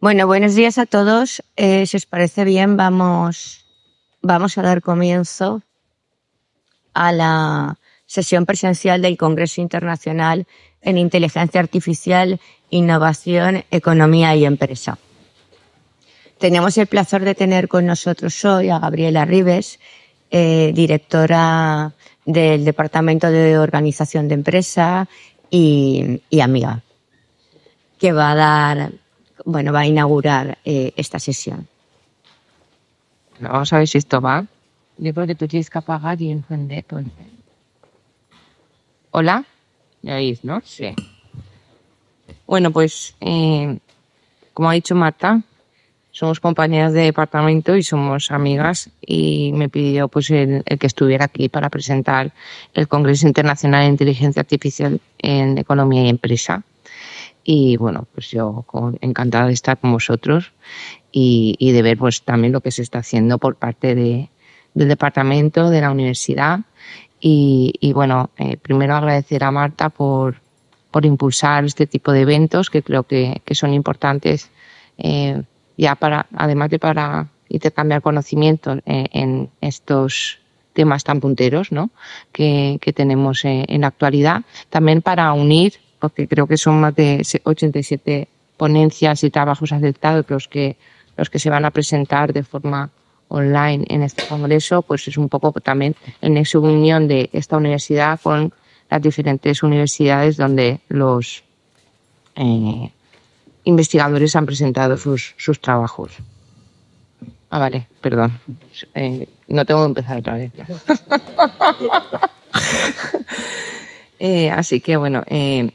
Bueno, buenos días a todos. Eh, si os parece bien, vamos, vamos a dar comienzo a la sesión presencial del Congreso Internacional en Inteligencia Artificial, Innovación, Economía y Empresa. Tenemos el placer de tener con nosotros hoy a Gabriela Rives, eh, directora del Departamento de Organización de Empresa y, y amiga, que va a dar bueno, va a inaugurar eh, esta sesión. Vamos a ver si esto va. Yo creo que tú tienes que apagar y encender. Hola, ¿me oís, no? Sí. Bueno, pues, eh, como ha dicho Marta, somos compañeras de departamento y somos amigas y me pidió pues el, que estuviera aquí para presentar el Congreso Internacional de Inteligencia Artificial en Economía y Empresa y bueno, pues yo encantada de estar con vosotros y, de ver pues también lo que se está haciendo por parte de, del departamento, de la universidad y, bueno, eh, primero agradecer a Marta por, por impulsar este tipo de eventos que creo que, que son importantes eh, ya para, además de para intercambiar conocimientos en, en estos temas tan punteros ¿no? que, que tenemos en, en la actualidad, también para unir porque creo que son más de 87 ponencias y trabajos aceptados los que, los que se van a presentar de forma online en este congreso, pues es un poco también en esa unión de esta universidad con las diferentes universidades donde los eh, investigadores han presentado sus, sus trabajos. Ah, vale, perdón. Eh, no tengo que empezar otra vez. eh, así que bueno, eh,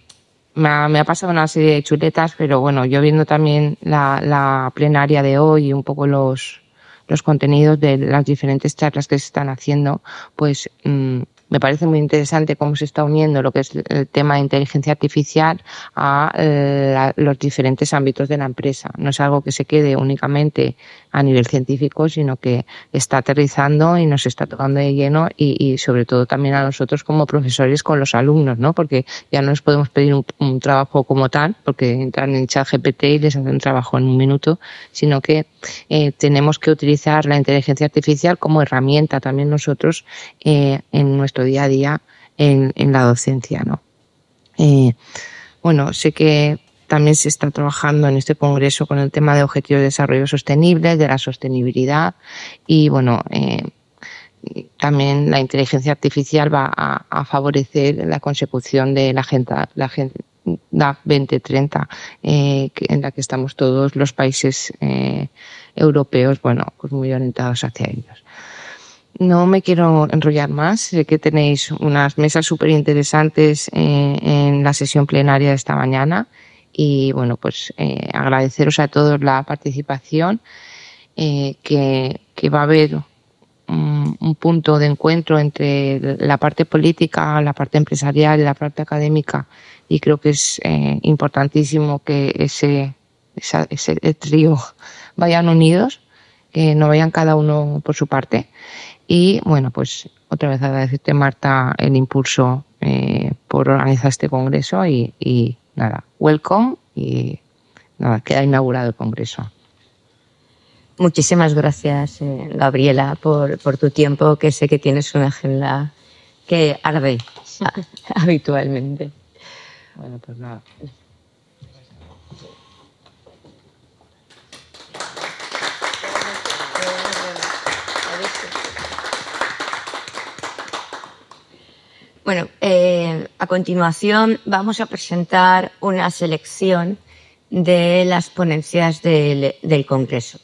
me ha, me ha, pasado una serie de chuletas, pero bueno, yo viendo también la, la plenaria de hoy y un poco los, los contenidos de las diferentes charlas que se están haciendo, pues mmm, me parece muy interesante cómo se está uniendo lo que es el tema de inteligencia artificial a la, los diferentes ámbitos de la empresa. No es algo que se quede únicamente a nivel científico, sino que está aterrizando y nos está tocando de lleno y, sobre todo también a nosotros como profesores con los alumnos, ¿no? Porque ya no les podemos pedir un, trabajo como tal, porque entran en chat GPT y les hacen trabajo en un minuto, sino que eh, tenemos que utilizar la inteligencia artificial como herramienta también nosotros eh, en nuestro día a día en, la docencia, ¿no? Eh, bueno, sé que también se está trabajando en este congreso con el tema de objetivos de desarrollo sostenible, de la sostenibilidad y bueno, eh, también la inteligencia artificial va a, favorecer la consecución de la agenda, la agenda 2030 eh, en la que estamos todos los países europeos, bueno, pues muy orientados hacia ellos. No me quiero enrollar más. Sé que tenéis unas mesas súper interesantes eh, en la sesión plenaria de esta mañana. Y bueno, pues eh, agradeceros a todos la participación, eh, que, va a haber un, un, punto de encuentro entre la parte política, la parte empresarial y la parte académica. Y creo que es importantísimo que ese, esa, ese trío vayan unidos, que no vayan cada uno por su parte. Y bueno, pues otra vez agradecerte, Marta, el impulso eh, por organizar este congreso y, y nada, welcome y nada, queda inaugurado el congreso. Muchísimas gracias, eh, Gabriela, por, por, tu tiempo, que sé que tienes una agenda que arde habitualmente. Bueno, pues nada. Bueno, eh, a continuación vamos a presentar una selección de las ponencias del, Congreso.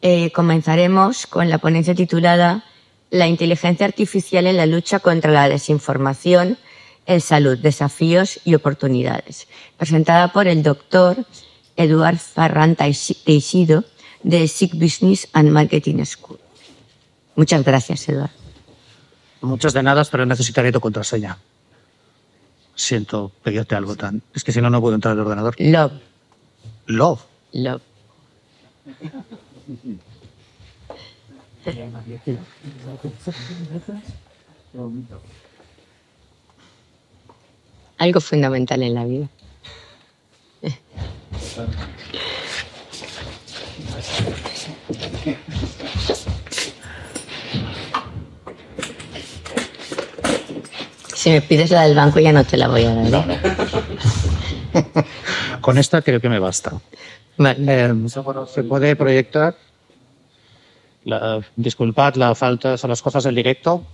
Eh, comenzaremos con la ponencia titulada La inteligencia artificial en la lucha contra la desinformación en salud, desafíos y oportunidades, presentada por el doctor Eduard Farran Teixido de SIG Business and Marketing School. Muchas gracias, Eduard. Muchas de nada, pero necesitaré tu contraseña. Siento pedirte algo tan... Es que si no, no puedo entrar al ordenador. Love. Love. Love. Algo fundamental en la vida. Si me pides la del banco ya no te la voy a dar. ¿eh? Con esta creo que me basta. Eh, se puede proyectar. La- disculpad la falta, son las cosas del directo.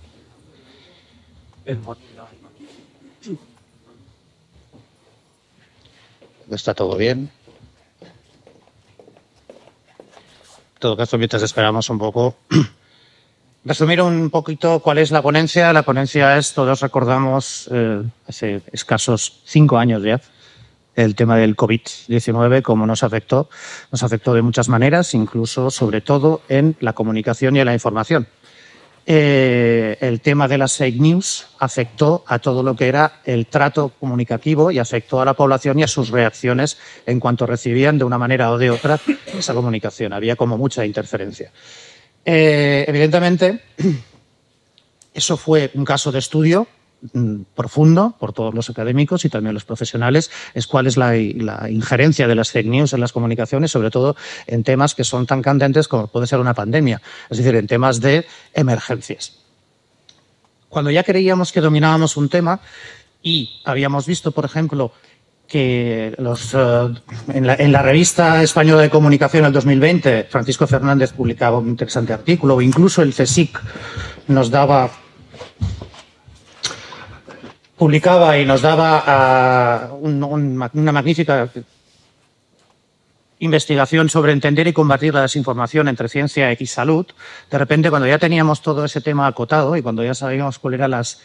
Está todo bien. En todo caso, mientras esperamos un poco. Resumir un poquito cuál es la ponencia. La ponencia es, todos recordamos, eh, hace escasos cinco años ya, el tema del COVID-19, cómo nos afectó. Nos afectó de muchas maneras, incluso, sobre todo, en la comunicación y en la información. Eh, el tema de las fake news afectó a todo lo que era el trato comunicativo y afectó a la población y a sus reacciones en cuanto recibían de una manera o de otra esa comunicación. Había como mucha interferencia. Eh, evidentemente, eso fue un caso de estudio mm, profundo por todos los académicos y también los profesionales, es cuál es la, la injerencia de las fake news en las comunicaciones, sobre todo en temas que son tan candentes como puede ser una pandemia, es decir, en temas de emergencias. Cuando ya creíamos que dominábamos un tema y habíamos visto, por ejemplo, que los, eh, en, la, en, la, revista española de comunicación del 2020, Francisco Fernández publicaba un interesante artículo, o incluso el CSIC nos daba, publicaba y nos daba un, una magnífica investigación sobre entender y combatir la desinformación entre ciencia y salud. De repente, cuando ya teníamos todo ese tema acotado y cuando ya sabíamos cuáles eran las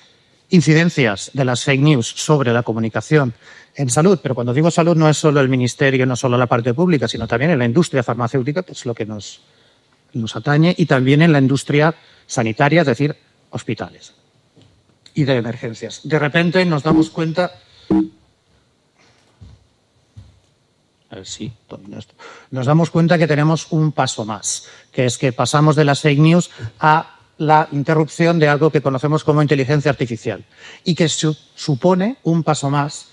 incidencias de las fake news sobre la comunicación en salud, pero cuando digo salud no es solo el ministerio, no solo la parte pública, sino también en la industria farmacéutica, que es lo que nos, atañe, y también en la industria sanitaria, es decir, hospitales y de emergencias. De repente nos damos cuenta. A ver si esto. Nos damos cuenta que tenemos un paso más, que es que pasamos de las fake news a la interrupción de algo que conocemos como inteligencia artificial y que su supone un paso más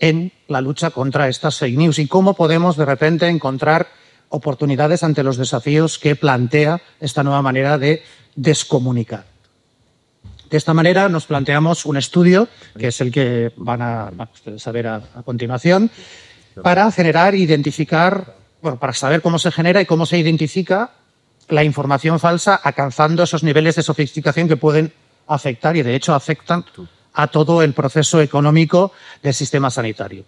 en la lucha contra estas fake news y cómo podemos de repente encontrar oportunidades ante los desafíos que plantea esta nueva manera de descomunicar. De esta manera nos planteamos un estudio, que es el que van a, van a saber a, a, continuación, para generar identificar, bueno, para saber cómo se genera y cómo se identifica la información falsa alcanzando esos niveles de sofisticación que pueden afectar y de hecho afectan a todo el proceso económico del sistema sanitario.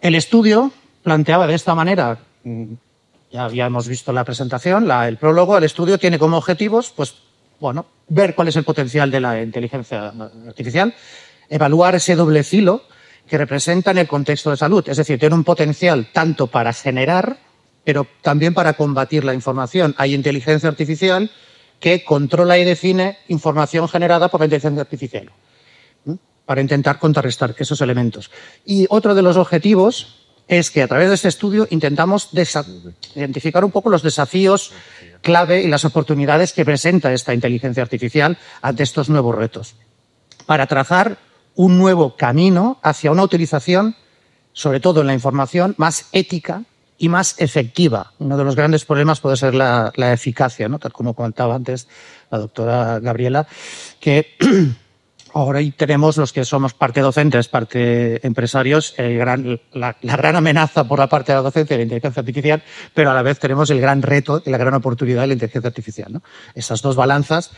El estudio planteaba de esta manera, ya habíamos visto la presentación, la, el prólogo, el estudio tiene como objetivos, pues, bueno, ver cuál es el potencial de la inteligencia artificial, evaluar ese doble filo que representa en el contexto de salud, es decir, tiene un potencial tanto para generar, pero también para combatir la información. Hay inteligencia artificial que controla y define información generada por la inteligencia artificial para intentar contrarrestar esos elementos. Y otro de los objetivos es que a través de este estudio intentamos identificar un poco los desafíos clave y las oportunidades que presenta esta inteligencia artificial ante estos nuevos retos, para trazar un nuevo camino hacia una utilización, sobre todo en la información, más ética y más efectiva. Uno de los grandes problemas puede ser la, eficacia, ¿no? tal como comentaba antes la doctora Gabriela, que ahora tenemos los que somos parte docentes, parte empresarios, la, la, gran amenaza por la parte de la docencia de la inteligencia artificial, pero a la vez tenemos el gran reto y la gran oportunidad de la inteligencia artificial. ¿no? Esas dos balanzas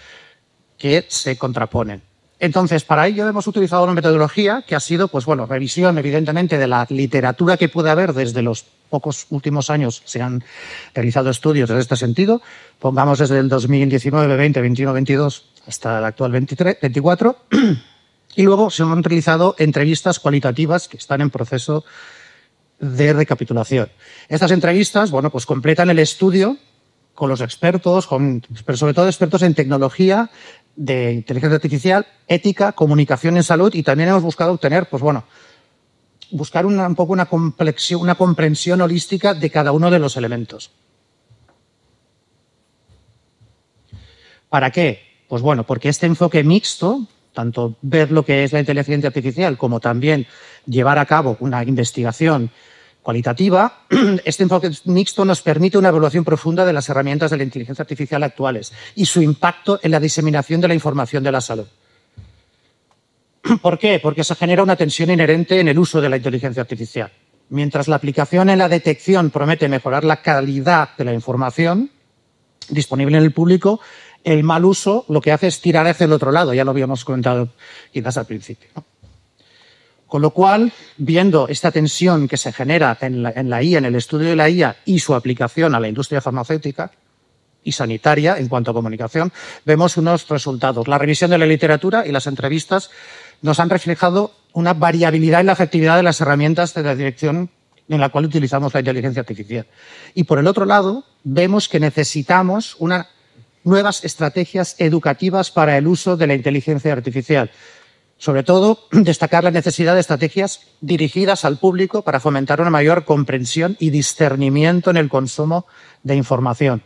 que se contraponen. Entonces, para ello hemos utilizado una metodología que ha sido, pues bueno, revisión evidentemente de la literatura que puede haber desde los pocos últimos años se han realizado estudios en este sentido. Pongamos desde el 2019, 20, 21, 22 hasta el actual 23, 24. Y luego se han realizado entrevistas cualitativas que están en proceso de recapitulación. Estas entrevistas, bueno, pues completan el estudio con los expertos, pero sobre todo expertos en tecnología, de inteligencia artificial, ética, comunicación en salud y también hemos buscado obtener, pues bueno, buscar un poco una, complexión, una comprensión holística de cada uno de los elementos. ¿Para qué? Pues bueno, porque este enfoque mixto, tanto ver lo que es la inteligencia artificial como también llevar a cabo una investigación cualitativa, este enfoque mixto nos permite una evaluación profunda de las herramientas de la inteligencia artificial actuales y su impacto en la diseminación de la información de la salud. ¿Por qué? Porque se genera una tensión inherente en el uso de la inteligencia artificial. Mientras la aplicación en la detección promete mejorar la calidad de la información disponible en el público, el mal uso lo que hace es tirar hacia el otro lado, ya lo habíamos comentado quizás al principio. Con lo cual, viendo esta tensión que se genera en la, IA, en el estudio de la IA y su aplicación a la industria farmacéutica, y sanitaria en cuanto a comunicación, vemos unos resultados. La revisión de la literatura y las entrevistas nos han reflejado una variabilidad en la efectividad de las herramientas de la dirección en la cual utilizamos la inteligencia artificial. Y por el otro lado, vemos que necesitamos una, nuevas estrategias educativas para el uso de la inteligencia artificial. Sobre todo, destacar la necesidad de estrategias dirigidas al público para fomentar una mayor comprensión y discernimiento en el consumo de información.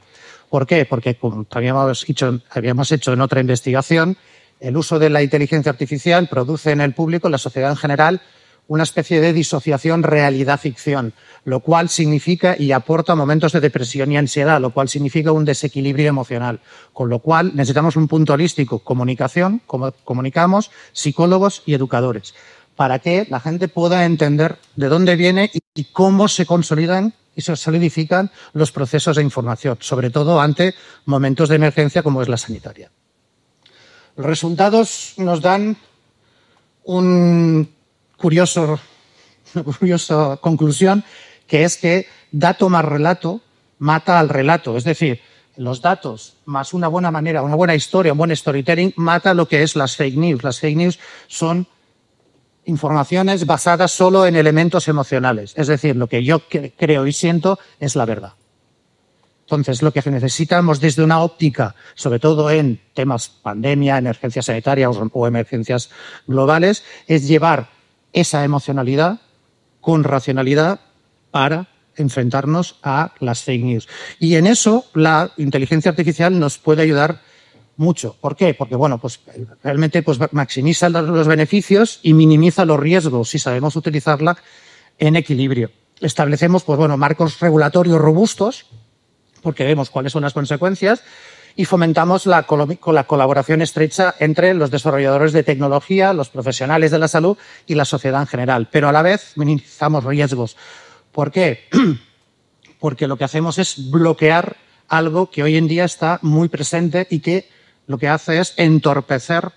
¿Por qué? Porque, como habíamos hecho, habíamos hecho en otra investigación, el uso de la inteligencia artificial produce en el público, en la sociedad en general, una especie de disociación realidad-ficción, lo cual significa y aporta momentos de depresión y ansiedad, lo cual significa un desequilibrio emocional. Con lo cual necesitamos un punto holístico, comunicación, como comunicamos, psicólogos y educadores, para que la gente pueda entender de dónde viene y cómo se consolidan y se solidifican los procesos de información, sobre todo ante momentos de emergencia como es la sanitaria. Los resultados nos dan un curioso, curiosa conclusión, que es que dato más relato mata al relato. Es decir, los datos más una buena manera, una buena historia, un buen storytelling, mata lo que es las fake news. Las fake news son informaciones basadas solo en elementos emocionales. Es decir, lo que yo creo y siento es la verdad. Entonces, lo que necesitamos desde una óptica, sobre todo en temas pandemia, emergencias sanitarias o emergencias globales, es llevar esa emocionalidad con racionalidad para enfrentarnos a las fake news. Y en eso la inteligencia artificial nos puede ayudar mucho. ¿Por qué? Porque, bueno, pues realmente pues, maximiza los beneficios y minimiza los riesgos si sabemos utilizarla en equilibrio. Establecemos, pues bueno, marcos regulatorios robustos porque vemos cuáles son las consecuencias y fomentamos la, la, colaboración estrecha entre los desarrolladores de tecnología, los profesionales de la salud y la sociedad en general. Pero a la vez minimizamos riesgos. ¿Por qué? Porque lo que hacemos es bloquear algo que hoy en día está muy presente y que lo que hace es entorpecer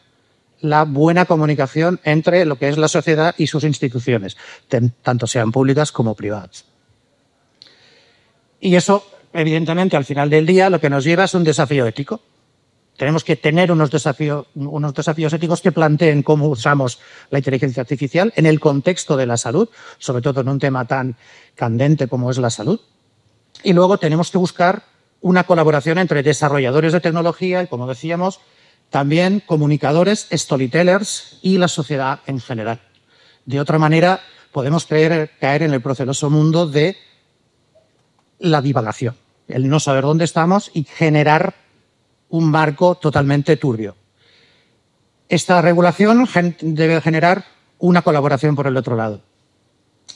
la buena comunicación entre lo que es la sociedad y sus instituciones, tanto sean públicas como privadas. Y eso evidentemente, al final del día, lo que nos lleva es un desafío ético. Tenemos que tener unos, unos desafíos éticos que planteen cómo usamos la inteligencia artificial en el contexto de la salud, sobre todo en un tema tan candente como es la salud. Y luego tenemos que buscar una colaboración entre desarrolladores de tecnología y, como decíamos, también comunicadores, storytellers y la sociedad en general. De otra manera, podemos caer, caer en el proceloso mundo de la divagación, el no saber dónde estamos y generar un marco totalmente turbio. Esta regulación debe generar una colaboración por el otro lado.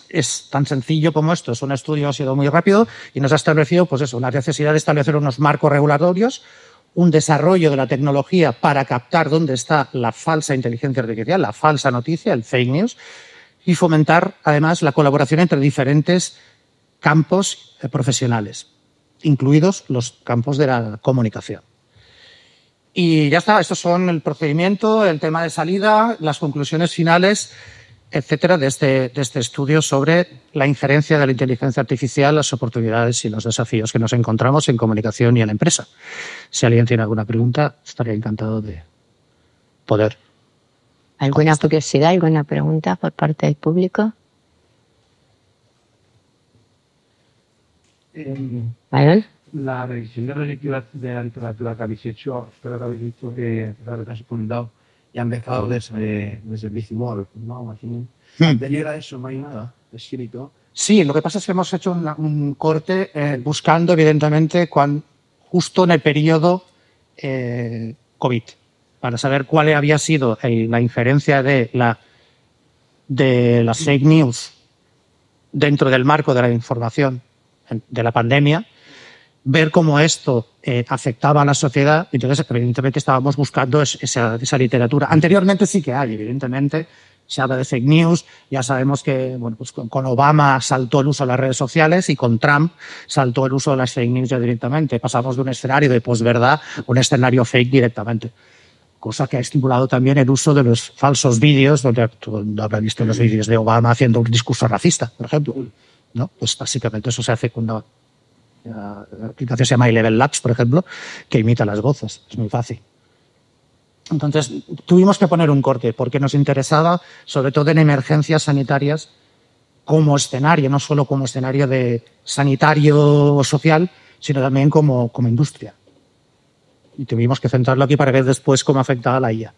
Es tan sencillo como esto. Es un estudio, ha sido muy rápido y nos ha establecido, pues eso, una necesidad de establecer unos marcos regulatorios, un desarrollo de la tecnología para captar dónde está la falsa inteligencia artificial, la falsa noticia, el fake news, y fomentar además la colaboración entre diferentes campos eh, profesionales, incluidos los campos de la comunicación. Y ya está, estos son el procedimiento, el tema de salida, las conclusiones finales, etcétera, de este, de este estudio sobre la injerencia de la inteligencia artificial, las oportunidades y los desafíos que nos encontramos en comunicación y en la empresa. Si alguien tiene alguna pregunta, estaría encantado de poder. ¿Alguna curiosidad, alguna pregunta por parte del público? Eh, la revisión de la, de la literatura que habéis hecho, espero que habéis visto que la verdad secundado y han empezado desde, desde el 19, ¿no? Imaginen. Hmm. Anterior a eso no hay nada escrito. Sí, lo que pasa es que hemos hecho un corte eh, buscando, evidentemente, cuán, justo en el periodo eh, COVID, para saber cuál había sido la inferencia de, la, de las fake news dentro del marco de la información de la pandemia, ver cómo esto eh, afectaba a la sociedad. Entonces, evidentemente, estábamos buscando esa, esa, literatura. Anteriormente sí que hay, evidentemente. Se habla de fake news. Ya sabemos que bueno, pues con Obama saltó el uso de las redes sociales y con Trump saltó el uso de las fake news ya directamente. Pasamos de un escenario de posverdad a un escenario fake directamente. Cosa que ha estimulado también el uso de los falsos vídeos, donde habrá visto los vídeos de Obama haciendo un discurso racista, por ejemplo. ¿No? Pues básicamente eso se hace con una aplicación se llama Level Labs, por ejemplo, que imita las voces. Es muy fácil. Entonces, tuvimos que poner un corte porque nos interesaba, sobre todo en emergencias sanitarias, como escenario, no solo como escenario de sanitario o social, sino también como, como industria. Y tuvimos que centrarlo aquí para ver después cómo afectaba a la IA.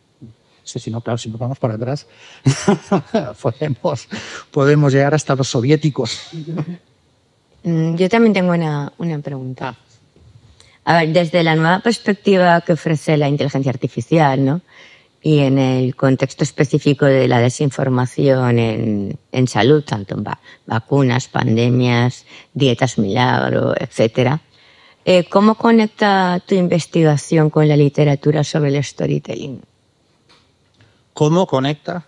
Sí, si no, claro, si nos vamos para atrás, podemos, podemos llegar hasta los soviéticos. Mm, yo también tengo una, una pregunta. A ver, desde la nueva perspectiva que ofrece la inteligencia artificial, ¿no? Y en el contexto específico de la desinformación en, en salud, tanto en vacunas, pandemias, dietas milagro, etcétera, eh, ¿cómo conecta tu investigación con la literatura sobre el storytelling? ¿Cómo conecta?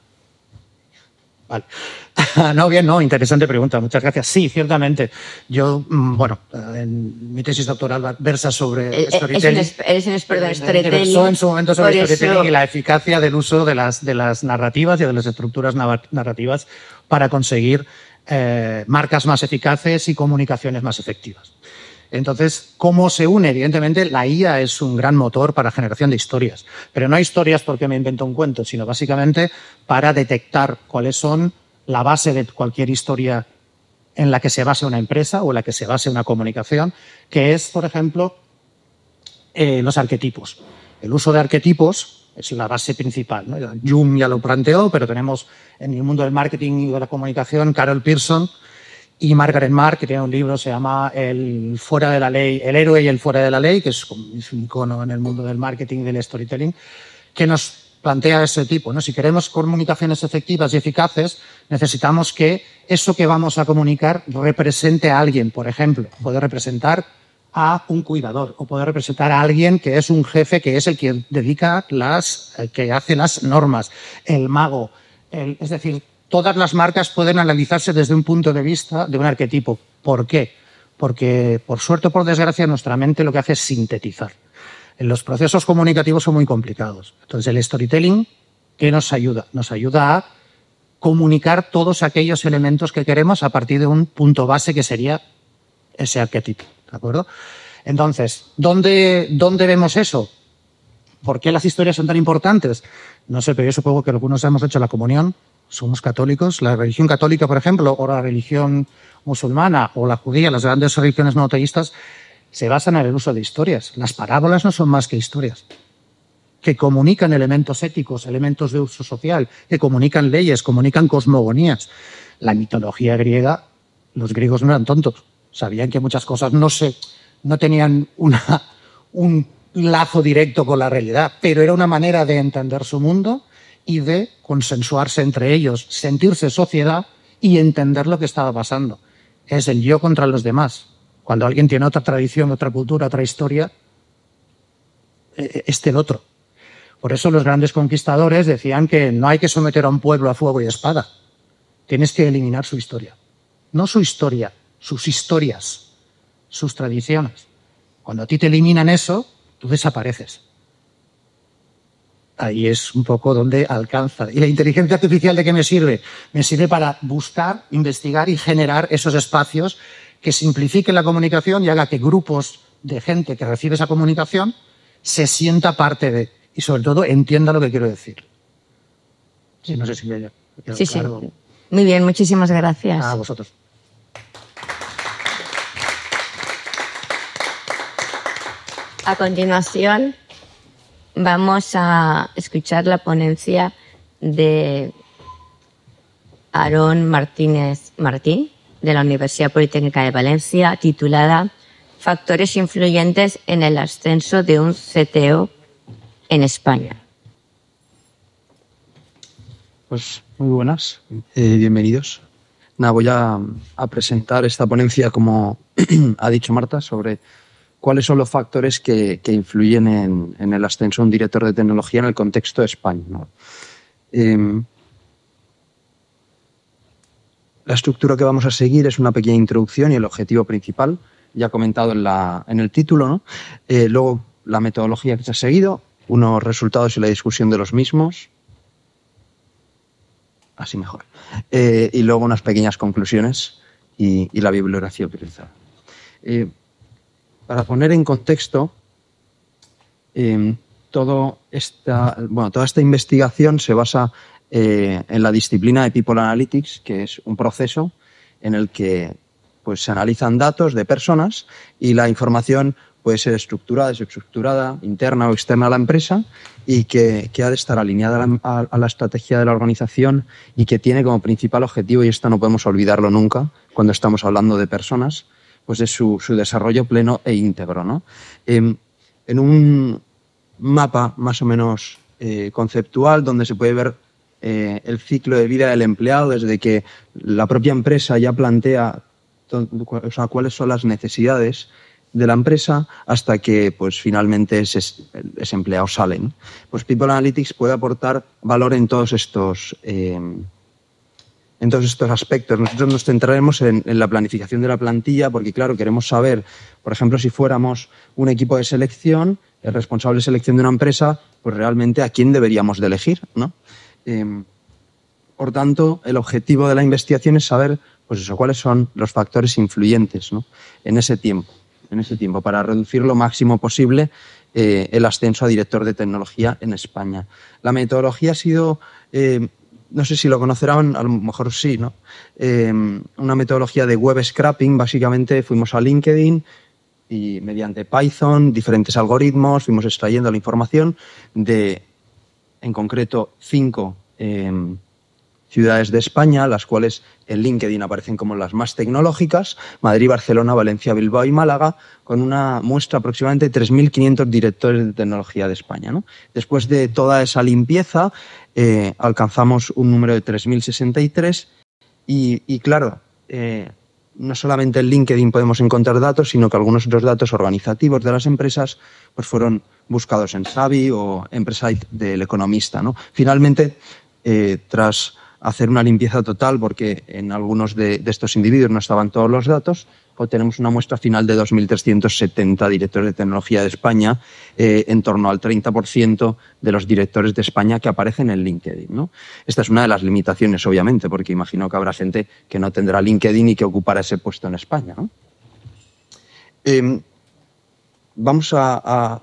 Vale. no, bien, no, interesante pregunta, muchas gracias. Sí, ciertamente. Yo, mm, bueno, en mi tesis doctoral versa sobre eh, eh, storytelling. eres un experto en storytelling. en su momento sobre storytelling y la eficacia del uso de las, de las narrativas y de las estructuras narrativas para conseguir eh, marcas más eficaces y comunicaciones más efectivas. Entonces, ¿cómo se une? Evidentemente, la IA es un gran motor para generación de historias, pero no historias porque me invento un cuento, sino básicamente para detectar cuáles son la base de cualquier historia en la que se base una empresa o en la que se base una comunicación, que es, por ejemplo, eh, los arquetipos. El uso de arquetipos es la base principal. ¿no? Jung ya lo planteó, pero tenemos en el mundo del marketing y de la comunicación Carol Pearson, y Margaret Mark, que tiene un libro, se llama El fuera de la ley, El héroe y el fuera de la ley, que es, un icono en el mundo del marketing y del storytelling, que nos plantea ese tipo. ¿no? Si queremos comunicaciones efectivas y eficaces, necesitamos que eso que vamos a comunicar represente a alguien, por ejemplo. Puede representar a un cuidador o puede representar a alguien que es un jefe que es el que dedica las, que hace las normas, el mago. es decir, todas las marcas pueden analizarse desde un punto de vista de un arquetipo. ¿Por qué? Porque, por suerte o por desgracia, nuestra mente lo que hace es sintetizar. Los procesos comunicativos son muy complicados. Entonces, el storytelling, ¿qué nos ayuda? Nos ayuda a comunicar todos aquellos elementos que queremos a partir de un punto base que sería ese arquetipo. ¿De acuerdo? Entonces, ¿dónde, dónde vemos eso? ¿Por qué las historias son tan importantes? No sé, pero yo supongo que algunos hemos hecho la comunión somos católicos. La religión católica, por ejemplo, o la religión musulmana o la judía, las grandes religiones monoteístas, se basan en el uso de historias. Las parábolas no son más que historias que comunican elementos éticos, elementos de uso social, que comunican leyes, comunican cosmogonías. La mitología griega, los griegos no eran tontos, sabían que muchas cosas no se, no tenían un lazo directo con la realidad, pero era una manera de entender su mundo y de consensuarse entre ellos, sentirse sociedad y entender lo que estaba pasando. Es el yo contra los demás. Cuando alguien tiene otra tradición, otra cultura, otra historia, e, e, es del otro. Por eso los grandes conquistadores decían que no hay que someter a un pueblo a fuego y espada. Tienes que eliminar su historia. No su historia, sus historias, sus tradiciones. Cuando a ti te eliminan eso, tú desapareces ahí es un poco donde alcanza. ¿Y la inteligencia artificial de qué me sirve? Me sirve para buscar, investigar y generar esos espacios que simplifiquen la comunicación y haga que grupos de gente que recibe esa comunicación se sienta parte de y sobre todo entienda lo que quiero decir. Sí, no sé si me Sí, sí. Muy bien, muchísimas gracias. A vosotros. A continuación, vamos a escuchar la ponencia de Aarón Martínez Martín de la Universidad Politécnica de Valencia titulada Factores influyentes en el ascenso de un CTO en España. Pues muy buenas, eh, bienvenidos. Nada, voy a, a presentar esta ponencia, como ha dicho Marta, sobre cuáles son los factores que, influyen en, el ascenso de un director de tecnología en el contexto de España. Eh, la estructura que vamos a seguir es una pequeña introducción y el objetivo principal, ya comentado en, el título. Eh, luego, la metodología que se ha seguido, unos resultados y la discusión de los mismos. Así mejor. Eh, y luego unas pequeñas conclusiones y, y la bibliografía utilizada. Eh, para poner en contexto, bueno, toda esta investigación se basa eh, en la disciplina de People Analytics, que es un proceso en el que pues, se analizan datos de personas y la información puede ser estructurada, desestructurada, interna o externa a la empresa y que, ha de estar alineada a la, a la, estrategia de la organización y que tiene como principal objetivo, y esto no podemos olvidarlo nunca cuando estamos hablando de personas, pues es su, su desarrollo pleno e íntegro. ¿no? Eh, en un mapa más o menos eh, conceptual donde se puede ver eh, el ciclo de vida del empleado desde que la propia empresa ya plantea o sea, cuáles son las necesidades de la empresa hasta que pues finalmente ese, ese empleado sale. Pues People Analytics puede aportar valor en todos estos eh, en todos estos aspectos. Nosotros nos centraremos en, la planificación de la plantilla porque, claro, queremos saber, por ejemplo, si fuéramos un equipo de selección, el responsable de selección de una empresa, pues realmente a quién deberíamos de elegir, ¿no? Eh, por tanto, el objetivo de la investigación es saber, pues eso, cuáles son los factores influyentes ¿no? en ese tiempo, en ese tiempo, para reducir lo máximo posible eh, el ascenso a director de tecnología en España. La metodología ha sido eh, no sé si lo conocerán, a lo mejor sí, ¿no? Eh, una metodología de web scrapping, básicamente fuimos a LinkedIn y mediante Python, diferentes algoritmos, fuimos extrayendo la información de, en concreto, cinco eh, ciudades de España, las cuales en LinkedIn aparecen como las más tecnológicas, Madrid, Barcelona, Valencia, Bilbao y Málaga, con una muestra aproximadamente de 3.500 directores de tecnología de España. ¿no? Después de toda esa limpieza, eh, alcanzamos un número de 3.063 y, y, claro, eh, no solamente en LinkedIn podemos encontrar datos, sino que algunos otros datos organizativos de las empresas pues fueron buscados en Savi o Empresite del Economista. ¿no? Finalmente, eh, tras hacer una limpieza total, porque en algunos de, estos individuos no estaban todos los datos, obtenemos una muestra final de 2.370 directores de tecnología de España, eh, en torno al 30% de los directores de España que aparecen en LinkedIn. Esta es una de las limitaciones, obviamente, porque imagino que habrá gente que no tendrá LinkedIn y que ocupará ese puesto en España. Eh, vamos a,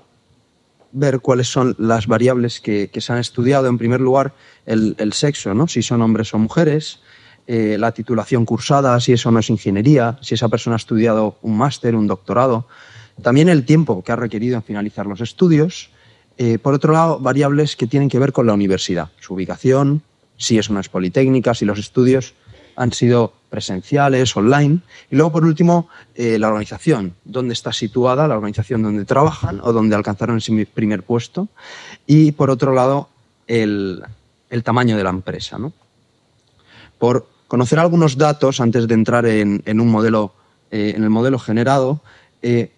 ver cuáles son las variables que, se han estudiado. En primer lugar, el, el sexo, ¿no? si son hombres o mujeres eh, la titulación cursada, si eso no es ingeniería, si esa persona ha estudiado un máster, un doctorado, también el tiempo que ha requerido en finalizar los estudios. Eh, por otro lado, variables que tienen que ver con la universidad, su ubicación, si es una es politécnica, si los estudios han sido presenciales, online. Y luego, por último, eh, la organización, dónde está situada la organización donde trabajan o donde alcanzaron ese primer puesto. Y, por otro lado, el, el tamaño de la empresa. Por conocer algunos datos antes de entrar en, en un modelo, eh, en el modelo generado, eh,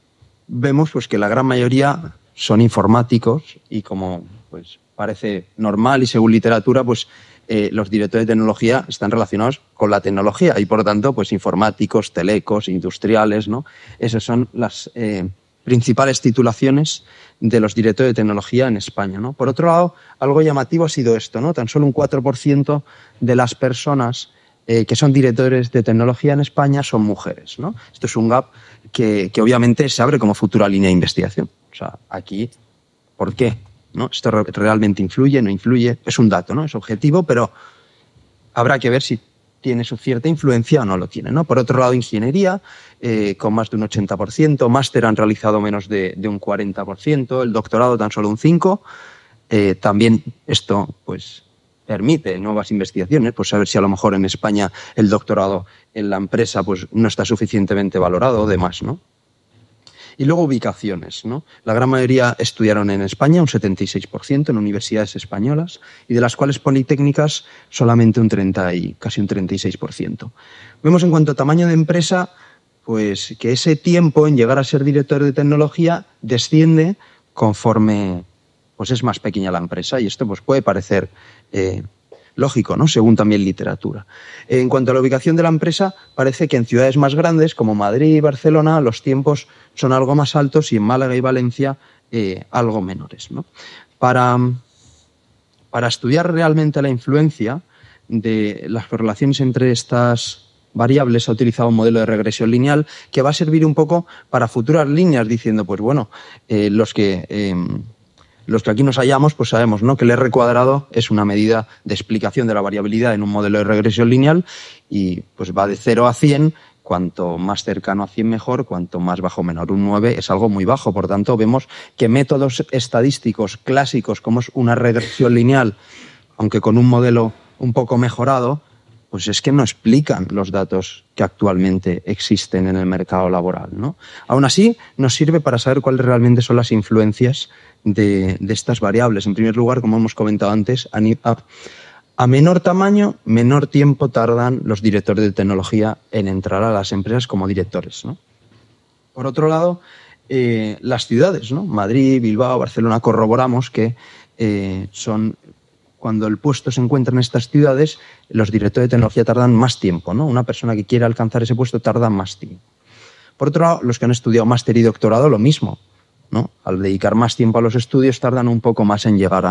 vemos pues, que la gran mayoría son informáticos y como pues, parece normal y según literatura, pues eh, los directores de tecnología están relacionados con la tecnología y por lo tanto, pues informáticos, telecos, industriales, ¿no? Esas son las eh, principales titulaciones de los directores de tecnología en España. Por otro lado, algo llamativo ha sido esto, ¿no? Tan solo un 4% de las personas eh, que son directores de tecnología en España son mujeres. Esto es un gap que, obviamente se abre como futura línea de investigación. O sea, aquí, ¿por qué? ¿No? ¿Esto re realmente influye? ¿No influye? Es un dato, ¿no? Es objetivo, pero habrá que ver si tiene su cierta influencia o no lo tiene. ¿no? Por otro lado, ingeniería, eh, con más de un 80%, máster han realizado menos de, de, un 40%, el doctorado tan solo un 5%. Eh, también esto, pues, permite nuevas investigaciones, pues saber si a lo mejor en España el doctorado en la empresa pues no está suficientemente valorado o demás, ¿no? Y luego ubicaciones. ¿no? La gran mayoría estudiaron en España, un 76%, en universidades españolas, y de las cuales politécnicas solamente un 30 y casi un 36%. Vemos en cuanto a tamaño de empresa, pues que ese tiempo en llegar a ser director de tecnología desciende conforme pues es más pequeña la empresa y esto pues puede parecer eh, lógico, ¿no? Según también literatura. En cuanto a la ubicación de la empresa, parece que en ciudades más grandes como Madrid y Barcelona los tiempos son algo más altos y en Málaga y Valencia eh, algo menores. ¿no? Para, para estudiar realmente la influencia de las correlaciones entre estas variables se ha utilizado un modelo de regresión lineal que va a servir un poco para futuras líneas diciendo, pues bueno, eh, los que em, los que aquí nos hallamos, pues sabemos ¿no? que el R cuadrado es una medida de explicación de la variabilidad en un modelo de regresión lineal y pues va de 0 a 100. Cuanto más cercano a 100 mejor, cuanto más bajo menor. Un 9 es algo muy bajo. Por tanto, vemos que métodos estadísticos clásicos como es una regresión lineal, aunque con un modelo un poco mejorado, pues es que no explican los datos que actualmente existen en el mercado laboral. ¿no? Aún así, nos sirve para saber cuáles realmente son las influencias de, estas variables. En primer lugar, como hemos comentado antes, a, menor tamaño, menor tiempo tardan los directores de tecnología en entrar a las empresas como directores. Por otro lado, eh, las ciudades. Madrid, Bilbao, Barcelona, corroboramos que eh, son cuando el puesto se encuentra en estas ciudades, los directores de tecnología tardan más tiempo, ¿no? Una persona que quiere alcanzar ese puesto tarda más tiempo. Por otro lado, los que han estudiado máster y doctorado, lo mismo. Al dedicar más tiempo a los estudios, tardan un poco más en llegar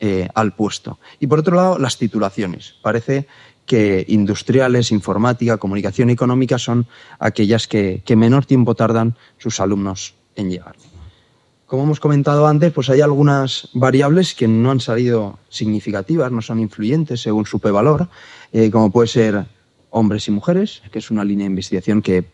eh, al puesto. Y por otro lado, las titulaciones. Parece que industriales, informática, comunicación económica son aquellas que menor tiempo tardan sus alumnos en llegar. Como hemos comentado antes, pues hay algunas variables que no han salido significativas, no son influyentes según su p-valor, eh, como puede ser hombres y mujeres, que es una línea de investigación que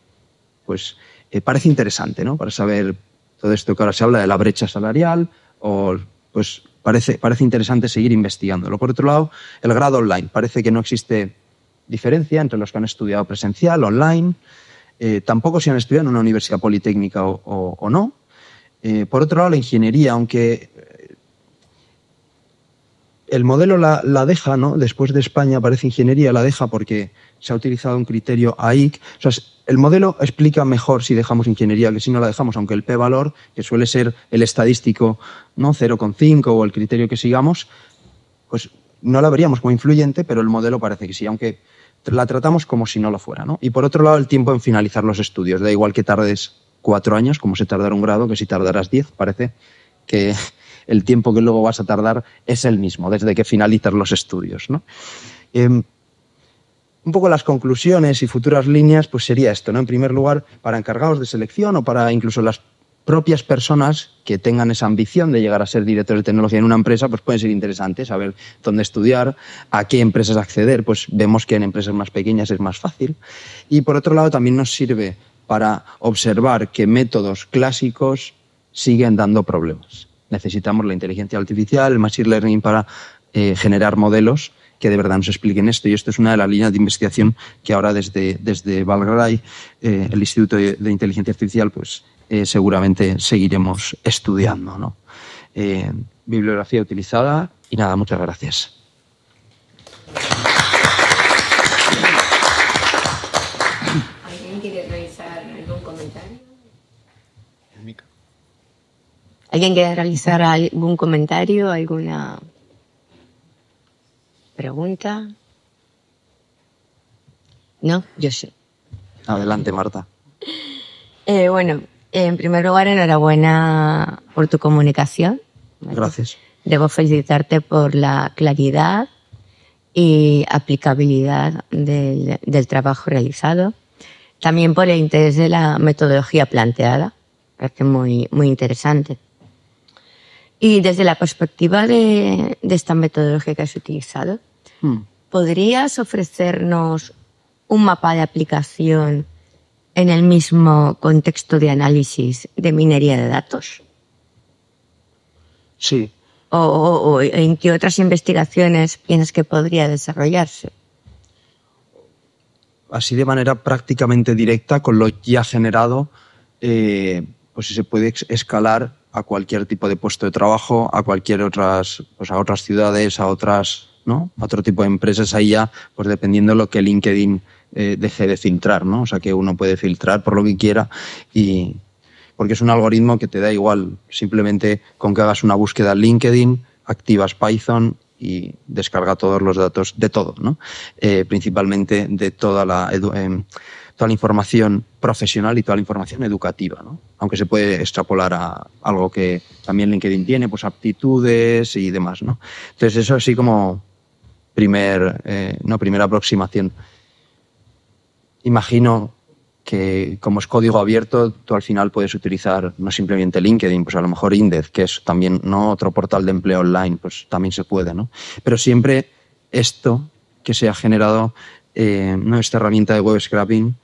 pues, eh, parece interesante, ¿no? Para saber todo esto que ahora se habla de la brecha salarial, o pues parece, parece interesante seguir investigándolo. Por otro lado, el grado online. Parece que no existe diferencia entre los que han estudiado presencial, online. Eh, tampoco si han estudiado en una universidad politécnica o no. Eh, por otro lado, la ingeniería, aunque eh, el modelo la, deja, ¿no? Después de España aparece ingeniería, la deja porque se ha utilizado un criterio AIC. O sea, el modelo explica mejor si dejamos ingeniería que si no la dejamos, aunque el p-valor, que suele ser el estadístico, ¿no? 0,5 o el criterio que sigamos, pues no la veríamos como influyente, pero el modelo parece que sí, aunque la tratamos como si no lo fuera. ¿no? Y por otro lado, el tiempo en finalizar los estudios. Da igual que tardes cuatro años, como se tardará un grado, que si tardarás diez, parece que el tiempo que luego vas a tardar es el mismo, desde que finalizas los estudios. ¿no? Em, un poco las conclusiones y futuras líneas, pues sería esto, ¿no? En primer lugar, para encargados de selección o para incluso las propias personas que tengan esa ambición de llegar a ser director de tecnología en una empresa, pues puede ser interesante saber dónde estudiar, a qué empresas acceder, pues vemos que en empresas más pequeñas es más fácil. Y por otro lado, también nos sirve para observar que métodos clásicos siguen dando problemas. Necesitamos la inteligencia artificial, el machine learning para eh, generar modelos que de verdad nos expliquen esto. Y esto es una de las líneas de investigación que ahora desde, desde Valgaray, eh, el Instituto de, Inteligencia Artificial, pues eh, seguramente seguiremos estudiando. ¿no? bibliografía utilizada y nada, muchas gracias. ¿Alguien quiere realizar algún comentario, alguna pregunta? No, yo sí. Adelante, Marta. Eh, bueno, en primer lugar, enhorabuena por tu comunicación. Gracias. Debo felicitarte por la claridad y aplicabilidad del, del trabajo realizado. También por el interés de la metodología planteada. Parece muy, muy interesante. Y desde la perspectiva de, esta metodología que has utilizado. ¿Podrías ofrecernos un mapa de aplicación en el mismo contexto de análisis de minería de datos? Sí. ¿O, en qué otras investigaciones piensas que podría desarrollarse? Así de manera prácticamente directa con lo ya generado, eh, pues si se puede escalar a cualquier tipo de puesto de trabajo, a cualquier otras, pues a otras ciudades, a otras, ¿no? Otro tipo de empresas ahí ya, pues dependiendo de lo que LinkedIn eh, deje de filtrar, ¿no? O sea que uno puede filtrar por lo que quiera y porque es un algoritmo que te da igual, simplemente con que hagas una búsqueda en LinkedIn, activas Python y descarga todos los datos de todo, ¿no? Eh, principalmente de toda la eh, toda la información profesional y toda la información educativa, ¿no? aunque se puede extrapolar a algo que también LinkedIn tiene, pues aptitudes y demás. ¿no? Entonces eso así como primer, eh, no, primera aproximación. Imagino que como es código abierto, tú al final puedes utilizar no simplemente LinkedIn, pues a lo mejor Indez, que es también no otro portal de empleo online, pues también se puede, ¿no? Pero siempre esto que se ha generado, eh, esta herramienta de web scrapping,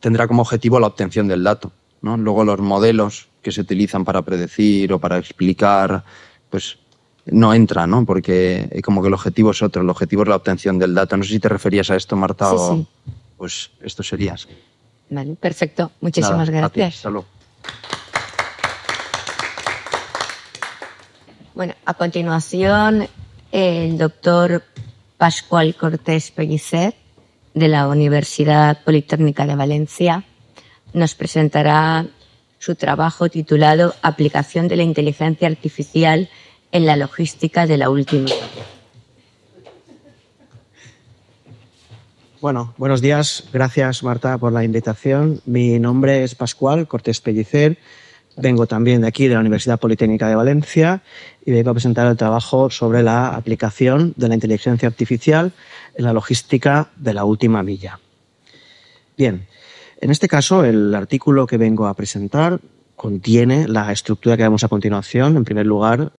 tendrá como objetivo la obtención del dato. ¿no? Luego los modelos que se utilizan para predecir o para explicar, pues no entran, ¿no? Porque como que el objetivo es otro, el objetivo es la obtención del dato. No sé si te referías a esto, Marta, sí, o sí. pues esto sería. así. Vale, perfecto. Muchísimas Nada, a ti, gracias. luego. Bueno, a continuación, el doctor Pascual Cortés Pellicer, de la Universidad Politécnica de Valencia, nos presentará su trabajo titulado Aplicación de la inteligencia artificial en la logística de la última. Bueno, buenos días. Gracias, Marta, por la invitación. Mi nombre es Pascual Cortés Pellicer. Vengo también de aquí, de la Universidad Politécnica de Valencia, y vengo a presentar el trabajo sobre la aplicación de la inteligencia artificial en la logística de la última milla. Bien, en este caso, el artículo que vengo a presentar contiene la estructura que vemos a continuación. En primer lugar,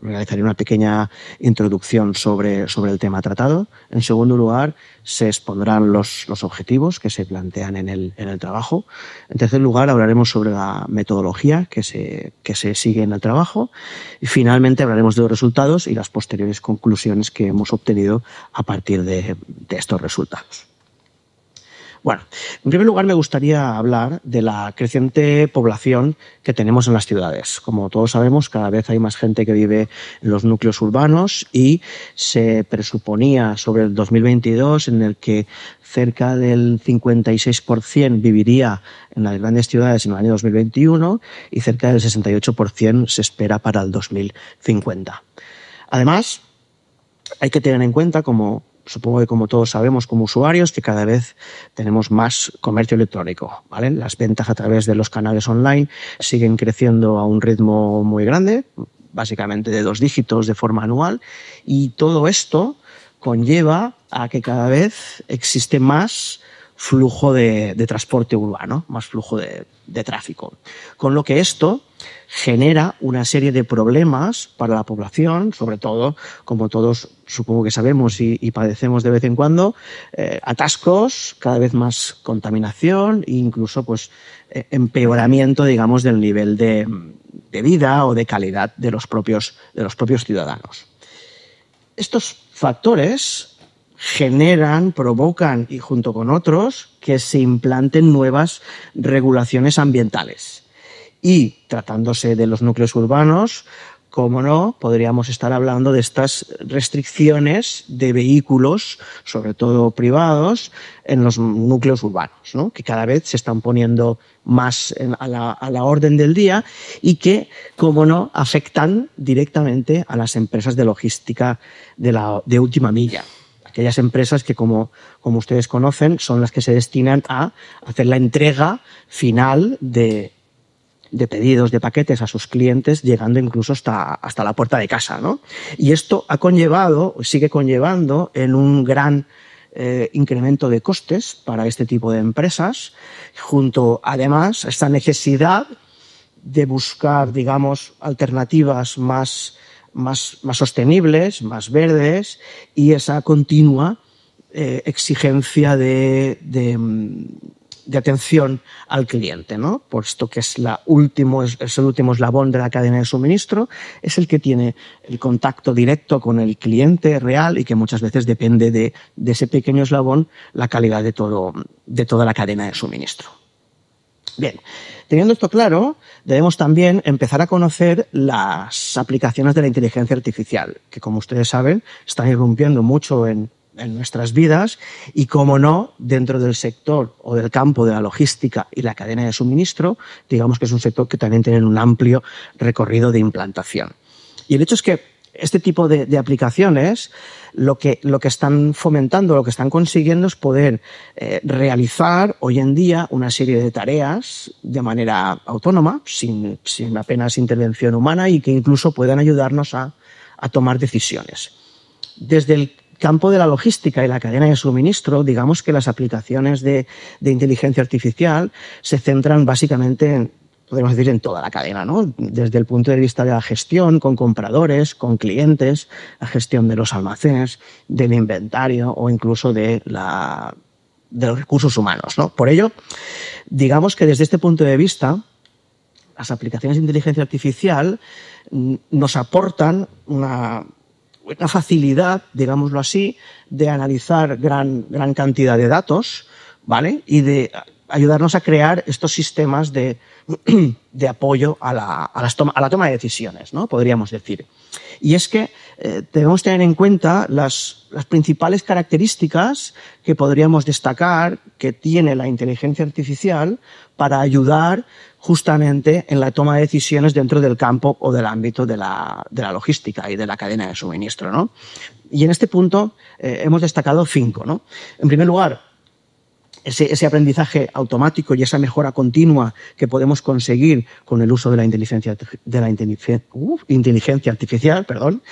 realizaré una pequeña introducción sobre, sobre el tema tratado. En segundo lugar, se expondrán los, los objetivos que se plantean en el, en el trabajo. En tercer lugar, hablaremos sobre la metodología que se, que se sigue en el trabajo. Y finalmente, hablaremos de los resultados y las posteriores conclusiones que hemos obtenido a partir de, de estos resultados. Bueno, en primer lugar me gustaría hablar de la creciente población que tenemos en las ciudades. Como todos sabemos, cada vez hay más gente que vive en los núcleos urbanos y se presuponía sobre el 2022 en el que cerca del 56% viviría en las grandes ciudades en el año 2021 y cerca del 68% se espera para el 2050. Además, hay que tener en cuenta como supongo que como todos sabemos como usuarios, que cada vez tenemos más comercio electrónico. Las ventas a través de los canales online siguen creciendo a un ritmo muy grande, básicamente de dos dígitos de forma anual, y todo esto conlleva a que cada vez existe más flujo de, transporte urbano, más flujo de, tráfico. Con lo que esto genera una serie de problemas para la población, sobre todo, como todos supongo que sabemos y, padecemos de vez en cuando, eh, atascos, cada vez más contaminación e incluso pues, eh, empeoramiento, digamos, del nivel de, vida o de calidad de los propios ciudadanos. Estos factores generan, provocan y junto con otros que se implanten nuevas regulaciones ambientales. Y tratándose de los núcleos urbanos, como no, podríamos estar hablando de estas restricciones de vehículos, sobre todo privados, en los núcleos urbanos, ¿no? que cada vez se están poniendo más a, la, a, la, orden del día y que, como no, afectan directamente a las empresas de logística de, la, de última milla aquellas empresas que, como, como ustedes conocen, son las que se destinan a hacer la entrega final de, de pedidos de paquetes a sus clientes, llegando incluso hasta, hasta la puerta de casa. ¿no? Y esto ha conllevado, sigue conllevando en un gran eh, incremento de costes para este tipo de empresas, junto además a esta necesidad de buscar, digamos, alternativas más más, sostenibles, más verdes y esa continua eh, exigencia de, atención al cliente, ¿no? Puesto que es, la último, es, el último eslabón de la cadena de suministro, es el que tiene el contacto directo con el cliente real y que muchas veces depende de, de ese pequeño eslabón la calidad de, todo, de toda la cadena de suministro. Bien, teniendo esto claro, debemos también empezar a conocer las aplicaciones de la inteligencia artificial, que como ustedes saben, están irrumpiendo mucho en, en nuestras vidas y, como no, dentro del sector o del campo de la logística y la cadena de suministro, digamos que es un sector que también tiene un amplio recorrido de implantación. Y el hecho es que este tipo de, aplicaciones lo que, lo que están fomentando, lo que están consiguiendo es poder eh, realizar hoy en día una serie de tareas de manera autónoma, sin, sin apenas intervención humana y que incluso puedan ayudarnos a, a tomar decisiones. Desde el campo de la logística y la cadena de suministro, digamos que las aplicaciones de, de inteligencia artificial se centran básicamente en podemos decir, en toda la cadena, ¿no? Desde el punto de vista de la gestión con compradores, con clientes, la gestión de los almacenes, del inventario o incluso de, la, de los recursos humanos, ¿no? Por ello, digamos que desde este punto de vista, las aplicaciones de inteligencia artificial mm, nos aportan una, facilidad, digámoslo así, de analizar gran, gran cantidad de datos, ¿vale? Y de ayudarnos a crear estos sistemas de, de apoyo a la, a, las toma, a la, toma, de decisiones, ¿no? podríamos decir. Y es que eh, debemos tener en cuenta las, las, principales características que podríamos destacar que tiene la inteligencia artificial para ayudar justamente en la toma de decisiones dentro del campo o del ámbito de la, de la logística y de la cadena de suministro. ¿no? Y en este punto eh, hemos destacado cinco. ¿no? En primer lugar, ese, aprendizaje automático y esa mejora continua que podemos conseguir con el uso de la inteligencia, artificial. Perdón.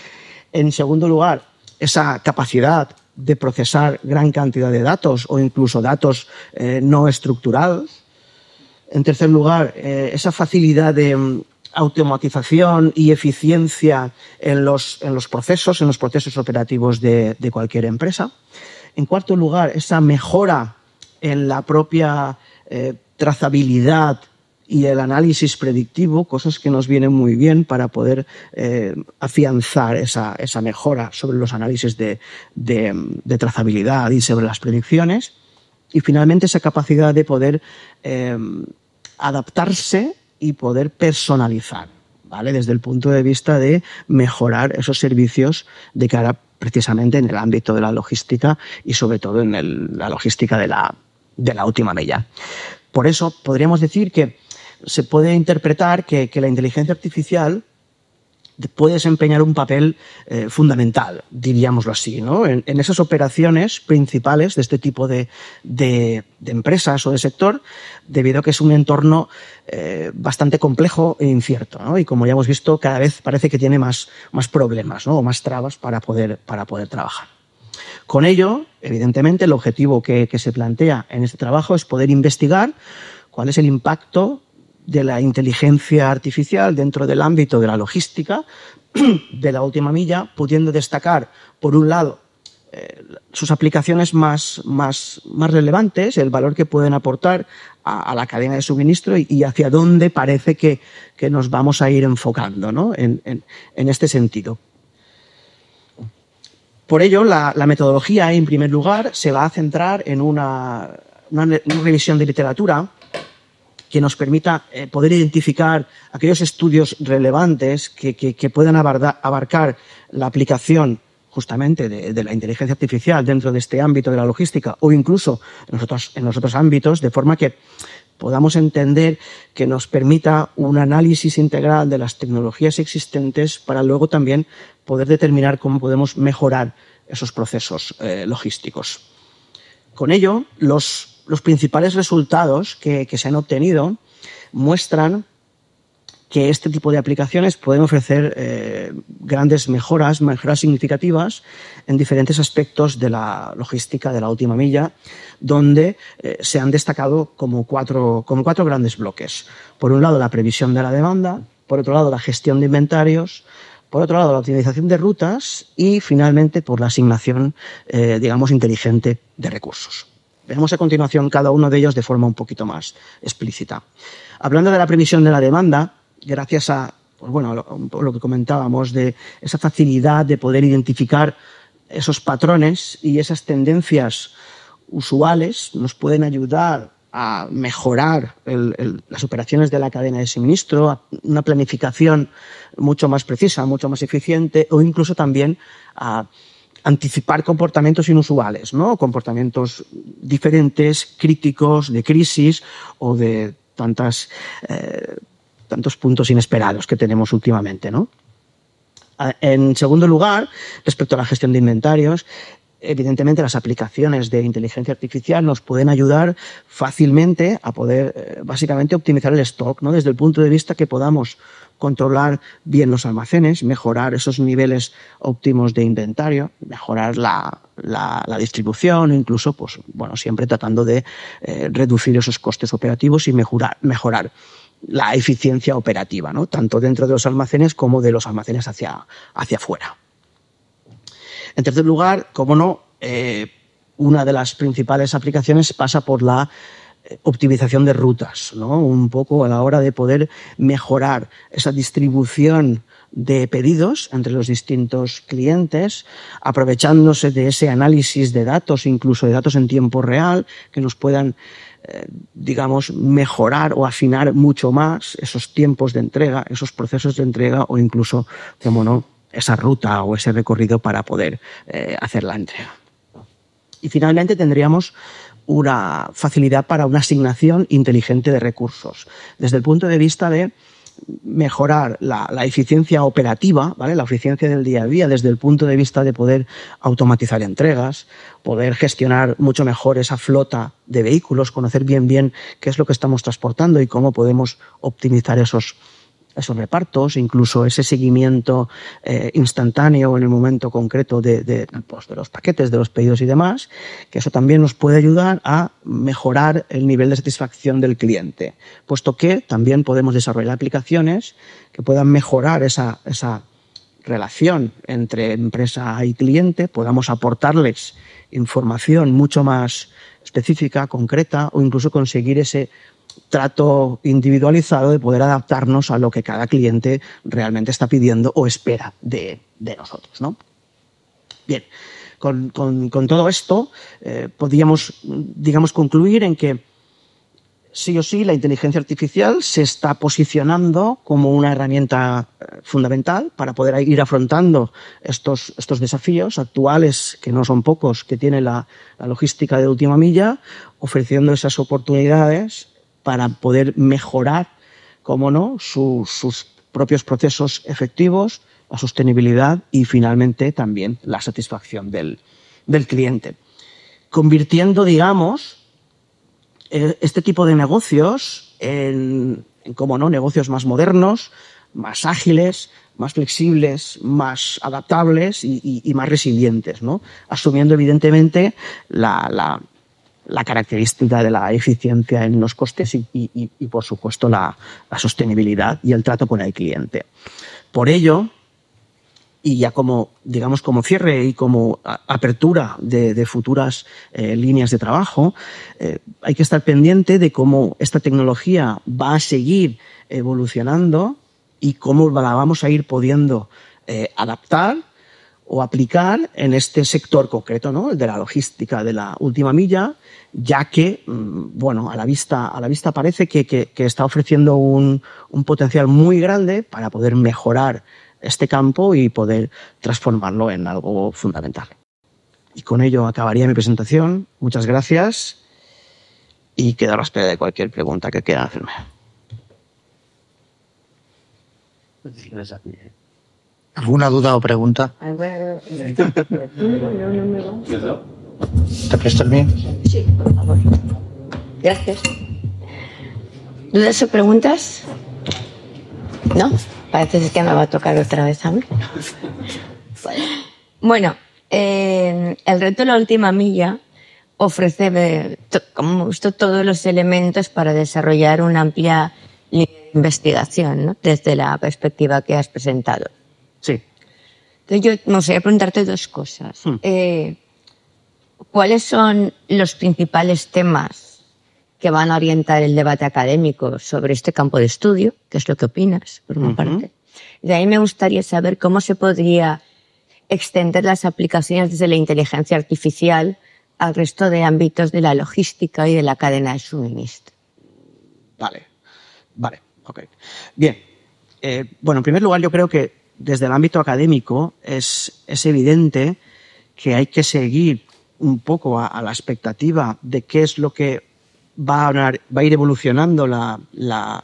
En segundo lugar, esa capacidad de procesar gran cantidad de datos o incluso datos eh, no estructurados. En tercer lugar, eh, esa facilidad de um, automatización y eficiencia en los, procesos, en los procesos operativos de cualquier empresa. En cuarto lugar, esa mejora en la propia eh, trazabilidad y el análisis predictivo, cosas que nos vienen muy bien para poder eh, afianzar esa, mejora sobre los análisis de, trazabilidad y sobre las predicciones. Y finalmente esa capacidad de poder eh, adaptarse y poder personalizar, ¿vale? Desde el punto de vista de mejorar esos servicios de cara precisamente en el ámbito de la logística y sobre todo en la logística de la, de la última milla. Por eso podríamos decir que se puede interpretar que, la inteligencia artificial puede desempeñar un papel eh, fundamental, diríamoslo así, ¿no? En, esas operaciones principales de este tipo de, de, de, empresas o de sector, debido a que es un entorno eh, bastante complejo e incierto, ¿no? Y como ya hemos visto, cada vez parece que tiene más, más problemas, ¿no? O más trabas para poder, para poder trabajar. Con ello, evidentemente, el objetivo que, se plantea en este trabajo es poder investigar cuál es el impacto de la inteligencia artificial dentro del ámbito de la logística de la última milla, pudiendo destacar, por un lado, eh, sus aplicaciones más, más, más, relevantes, el valor que pueden aportar a, a la cadena de suministro y, y, hacia dónde parece que, que, nos vamos a ir enfocando ¿no? en, en, en este sentido. Por ello, la, metodología, en primer lugar, se va a centrar en una, revisión de literatura que nos permita eh, poder identificar aquellos estudios relevantes que, puedan abarcar, la aplicación justamente de, la inteligencia artificial dentro de este ámbito de la logística o incluso en en los otros ámbitos, de forma que podamos entender que nos permita un análisis integral de las tecnologías existentes para luego también poder determinar cómo podemos mejorar esos procesos eh, logísticos. Con ello, los, los principales resultados que, se han obtenido muestran que este tipo de aplicaciones pueden ofrecer eh, grandes mejoras, mejoras significativas en diferentes aspectos de la logística de la última milla, donde eh, se han destacado como cuatro, como cuatro grandes bloques. Por un lado, la previsión de la demanda, por otro lado, la gestión de inventarios, por otro lado, la optimización de rutas y, finalmente, por la asignación, eh, digamos, inteligente de recursos. Veamos a continuación cada uno de ellos de forma un poquito más explícita. Hablando de la previsión de la demanda, gracias a pues bueno, lo, lo, que comentábamos de esa facilidad de poder identificar esos patrones y esas tendencias usuales nos pueden ayudar a mejorar las operaciones de la cadena de suministro, a una planificación mucho más precisa, mucho más eficiente, o incluso también a anticipar comportamientos inusuales, ¿no? comportamientos diferentes, críticos, de crisis o de tantas, eh, tantos puntos inesperados que tenemos últimamente. ¿no? Ah, En segundo lugar, respecto a la gestión de inventarios, evidentemente las aplicaciones de inteligencia artificial nos pueden ayudar fácilmente a poder eh, básicamente optimizar el stock, ¿no? Desde el punto de vista que podamos controlar bien los almacenes, mejorar esos niveles óptimos de inventario, mejorar la, la- la distribución, incluso, pues, bueno, siempre tratando de eh, reducir esos costes operativos y mejorar, mejorar la eficiencia operativa, ¿no? tanto dentro de los almacenes como de los almacenes hacia, hacia afuera. En tercer lugar, como no, eh, una de las principales aplicaciones pasa por la eh, optimización de rutas, ¿no? Un poco a la hora de poder mejorar esa distribución de pedidos entre los distintos clientes, aprovechándose de ese análisis de datos, incluso de datos en tiempo real, que nos puedan, eh, digamos, mejorar o afinar mucho más esos tiempos de entrega, esos procesos de entrega o incluso, como no, esa ruta o ese recorrido para poder eh, hacer la entrega. Y finalmente tendríamos una facilidad para una asignación inteligente de recursos. Desde el punto de vista de mejorar la, la eficiencia operativa, ¿vale? la eficiencia del día a día, desde el punto de vista de poder automatizar entregas, poder gestionar mucho mejor esa flota de vehículos, conocer bien bien qué es lo que estamos transportando y cómo podemos optimizar esos, esos repartos, incluso ese seguimiento eh, instantáneo en el momento concreto de, pues, de los paquetes, de los pedidos y demás, que eso también nos puede ayudar a mejorar el nivel de satisfacción del cliente, puesto que también podemos desarrollar aplicaciones que puedan mejorar esa, esa relación entre empresa y cliente, podamos aportarles información mucho más específica, concreta, o incluso conseguir ese trato individualizado de poder adaptarnos a lo que cada cliente realmente está pidiendo o espera de, nosotros. ¿no? Bien, con, todo esto eh, podríamos, digamos, concluir en que sí o sí la inteligencia artificial se está posicionando como una herramienta eh, fundamental para poder ir afrontando estos, estos desafíos actuales, que no son pocos, que tiene la, la logística de última milla, ofreciendo esas oportunidades para poder mejorar, como no, su, sus propios procesos efectivos, la sostenibilidad y finalmente también la satisfacción del, cliente. Convirtiendo, digamos, eh, este tipo de negocios en, en, como no, negocios más modernos, más ágiles, más flexibles, más adaptables y, más resilientes, ¿no? Asumiendo evidentemente la, la característica de la eficiencia en los costes y, por supuesto, la, sostenibilidad y el trato con el cliente. Por ello, y ya como, digamos, como cierre y como apertura de, de futuras eh, líneas de trabajo, eh, hay que estar pendiente de cómo esta tecnología va a seguir evolucionando y cómo la vamos a ir pudiendo eh, adaptar o aplicar en este sector concreto, ¿no? El de la logística de la última milla, ya que, bueno, a la vista, a la vista parece que, que, que está ofreciendo un, un, potencial muy grande para poder mejorar este campo y poder transformarlo en algo fundamental. Y con ello acabaría mi presentación. Muchas gracias y quedo a la espera de cualquier pregunta que quieran hacerme. ¿Alguna duda o pregunta? ¿Te presto el mío? Sí, por favor. Gracias. ¿Dudas o preguntas? ¿No? Parece que me va a tocar otra vez a mí. Bueno, eh, el reto de la última milla ofrece, como visto, todos los elementos para desarrollar una amplia investigación, ¿no? Desde la perspectiva que has presentado. Sí. Entonces yo me gustaría preguntarte dos cosas. Hmm. Eh, ¿Cuáles son los principales temas que van a orientar el debate académico sobre este campo de estudio? ¿Qué es lo que opinas, por una uh -huh. parte? De ahí me gustaría saber cómo se podría extender las aplicaciones desde la inteligencia artificial al resto de ámbitos de la logística y de la cadena de suministro. Vale, vale, ok. Bien, eh, bueno, en primer lugar yo creo que desde el ámbito académico es, es evidente que hay que seguir un poco a, la expectativa de qué es lo que va a, ir evolucionando la,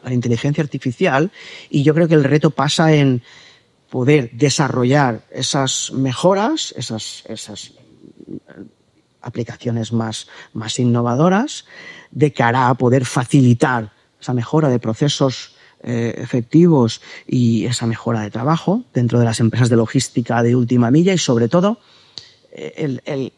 inteligencia artificial y yo creo que el reto pasa en poder desarrollar esas mejoras, esas, esas aplicaciones más, innovadoras de cara a poder facilitar esa mejora de procesos eh, efectivos y esa mejora de trabajo dentro de las empresas de logística de última milla y sobre todo eh, el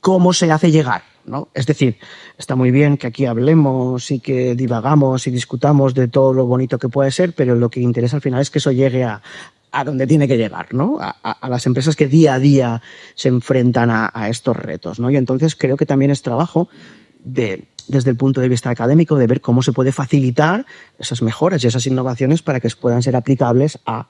cómo se hace llegar. ¿no? Es decir, está muy bien que aquí hablemos y que divagamos y discutamos de todo lo bonito que puede ser, pero lo que interesa al final es que eso llegue a, a donde tiene que llegar, ¿no? A, a, las empresas que día a día se enfrentan a, a, estos retos, ¿no? Y entonces creo que también es trabajo de, desde el punto de vista académico, de ver cómo se puede facilitar esas mejoras y esas innovaciones para que puedan ser aplicables a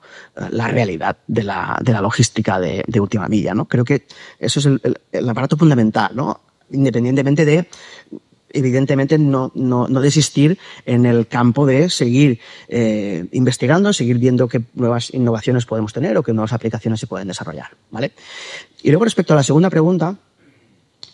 la realidad de la, de la logística de, última milla, ¿no? Creo que eso es el aparato fundamental, ¿no? Independientemente de evidentemente no, no, no, desistir en el campo de seguir eh, investigando, seguir viendo qué nuevas innovaciones podemos tener o qué nuevas aplicaciones se pueden desarrollar. ¿vale? Y luego respecto a la segunda pregunta,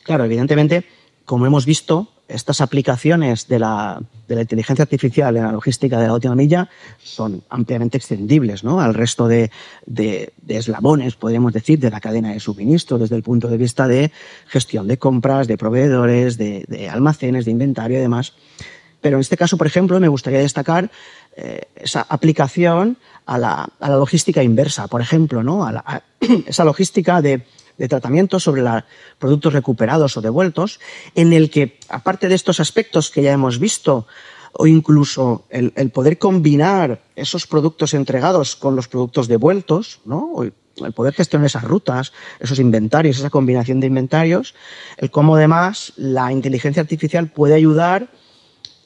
claro, evidentemente, como hemos visto, estas aplicaciones de la, de la, inteligencia artificial en la logística de la última milla son ampliamente extendibles ¿no? al resto de, de, eslabones, podríamos decir, de la cadena de suministro, desde el punto de vista de gestión de compras, de proveedores, de, almacenes, de inventario y demás. Pero en este caso, por ejemplo, me gustaría destacar eh, esa aplicación a la, a la, logística inversa, por ejemplo, ¿no? a, la, esa logística de de tratamiento sobre la, productos recuperados o devueltos, en el que, aparte de estos aspectos que ya hemos visto, o incluso el, poder combinar esos productos entregados con los productos devueltos, ¿no? El poder gestionar esas rutas, esos inventarios, esa combinación de inventarios, el cómo además la inteligencia artificial puede ayudar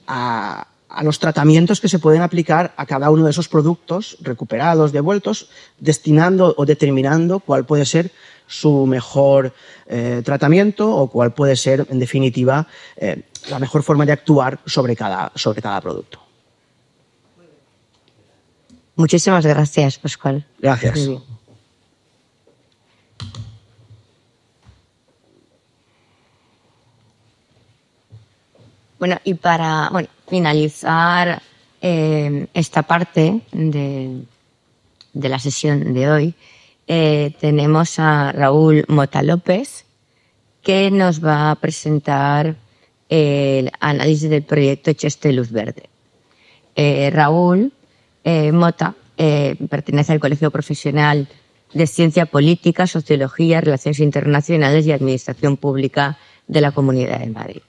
a los tratamientos que se pueden aplicar a cada uno de esos productos recuperados, devueltos, destinando o determinando cuál puede ser su mejor eh, tratamiento o cuál puede ser, en definitiva, eh, la mejor forma de actuar sobre cada, sobre cada producto. Muchísimas gracias, Pascual. Gracias. Bueno, y para bueno, finalizar eh, esta parte de, de, la sesión de hoy, eh, tenemos a Raúl Mota López, que nos va a presentar el análisis del proyecto Cheste Luz Verde. Eh, Raúl eh, Mota pertenece al Colegio Profesional de Ciencia Política, Sociología, Relaciones Internacionales y Administración Pública de la Comunidad de Madrid.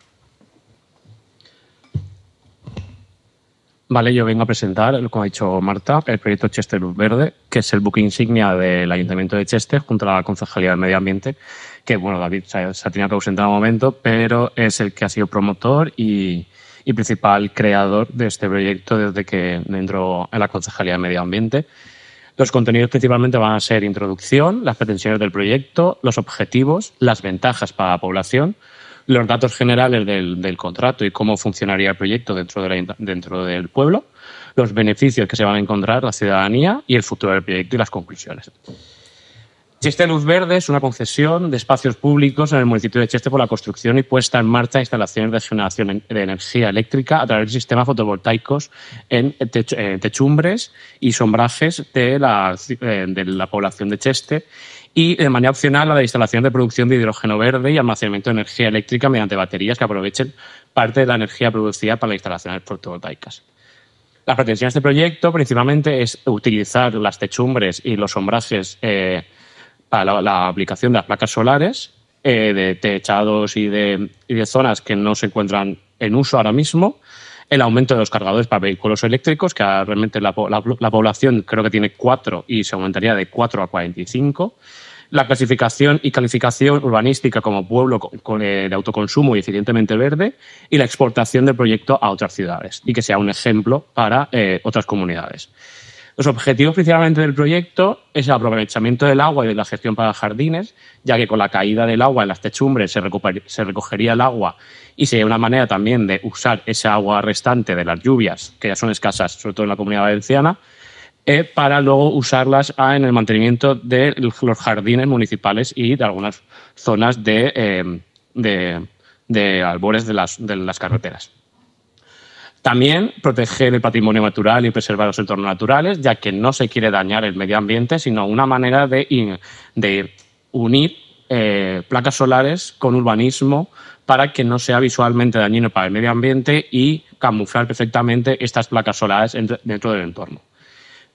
Vale, yo vengo a presentar, como ha dicho Marta, el proyecto Chester Luz Verde, que es el buque insignia del Ayuntamiento de Chester junto a la Concejalía de Medio Ambiente, que, bueno, David se, ha tenido que ausentar un momento, pero es el que ha sido promotor y, y principal creador de este proyecto desde que entró en la Concejalía de Medio Ambiente. Los contenidos principalmente van a ser introducción, las pretensiones del proyecto, los objetivos, las ventajas para la población, los datos generales del, del, contrato y cómo funcionaría el proyecto dentro, de la, dentro del pueblo, los beneficios que se van a encontrar la ciudadanía y el futuro del proyecto y las conclusiones. Cheste Luz Verde es una concesión de espacios públicos en el municipio de Cheste por la construcción y puesta en marcha de instalaciones de generación de energía eléctrica a través de sistemas fotovoltaicos en techumbres y sombrajes de la, de la población de Cheste y de manera opcional la de instalación de producción de hidrógeno verde y almacenamiento de energía eléctrica mediante baterías que aprovechen parte de la energía producida para las instalaciones fotovoltaicas. La pretensión de este proyecto principalmente es utilizar las techumbres y los sombrajes eh, para la, aplicación de las placas solares eh, de techados y de, zonas que no se encuentran en uso ahora mismo, el aumento de los cargadores para vehículos eléctricos, que realmente la, la, la, población creo que tiene cuatro y se aumentaría de 4 a 45. La clasificación y calificación urbanística como pueblo eh, de autoconsumo y eficientemente verde y la exportación del proyecto a otras ciudades y que sea un ejemplo para eh, otras comunidades. Los objetivos principalmente del proyecto es el aprovechamiento del agua y de la gestión para jardines, ya que con la caída del agua en las techumbres se, se recogería el agua y sería una manera también de usar esa agua restante de las lluvias, que ya son escasas, sobre todo en la comunidad valenciana, eh, para luego usarlas ah, en el mantenimiento de los jardines municipales y de algunas zonas de, eh, de, albores de las, carreteras. También proteger el patrimonio natural y preservar los entornos naturales, ya que no se quiere dañar el medio ambiente, sino una manera de, de unir eh, placas solares con urbanismo para que no sea visualmente dañino para el medio ambiente y camuflar perfectamente estas placas solares dentro del entorno.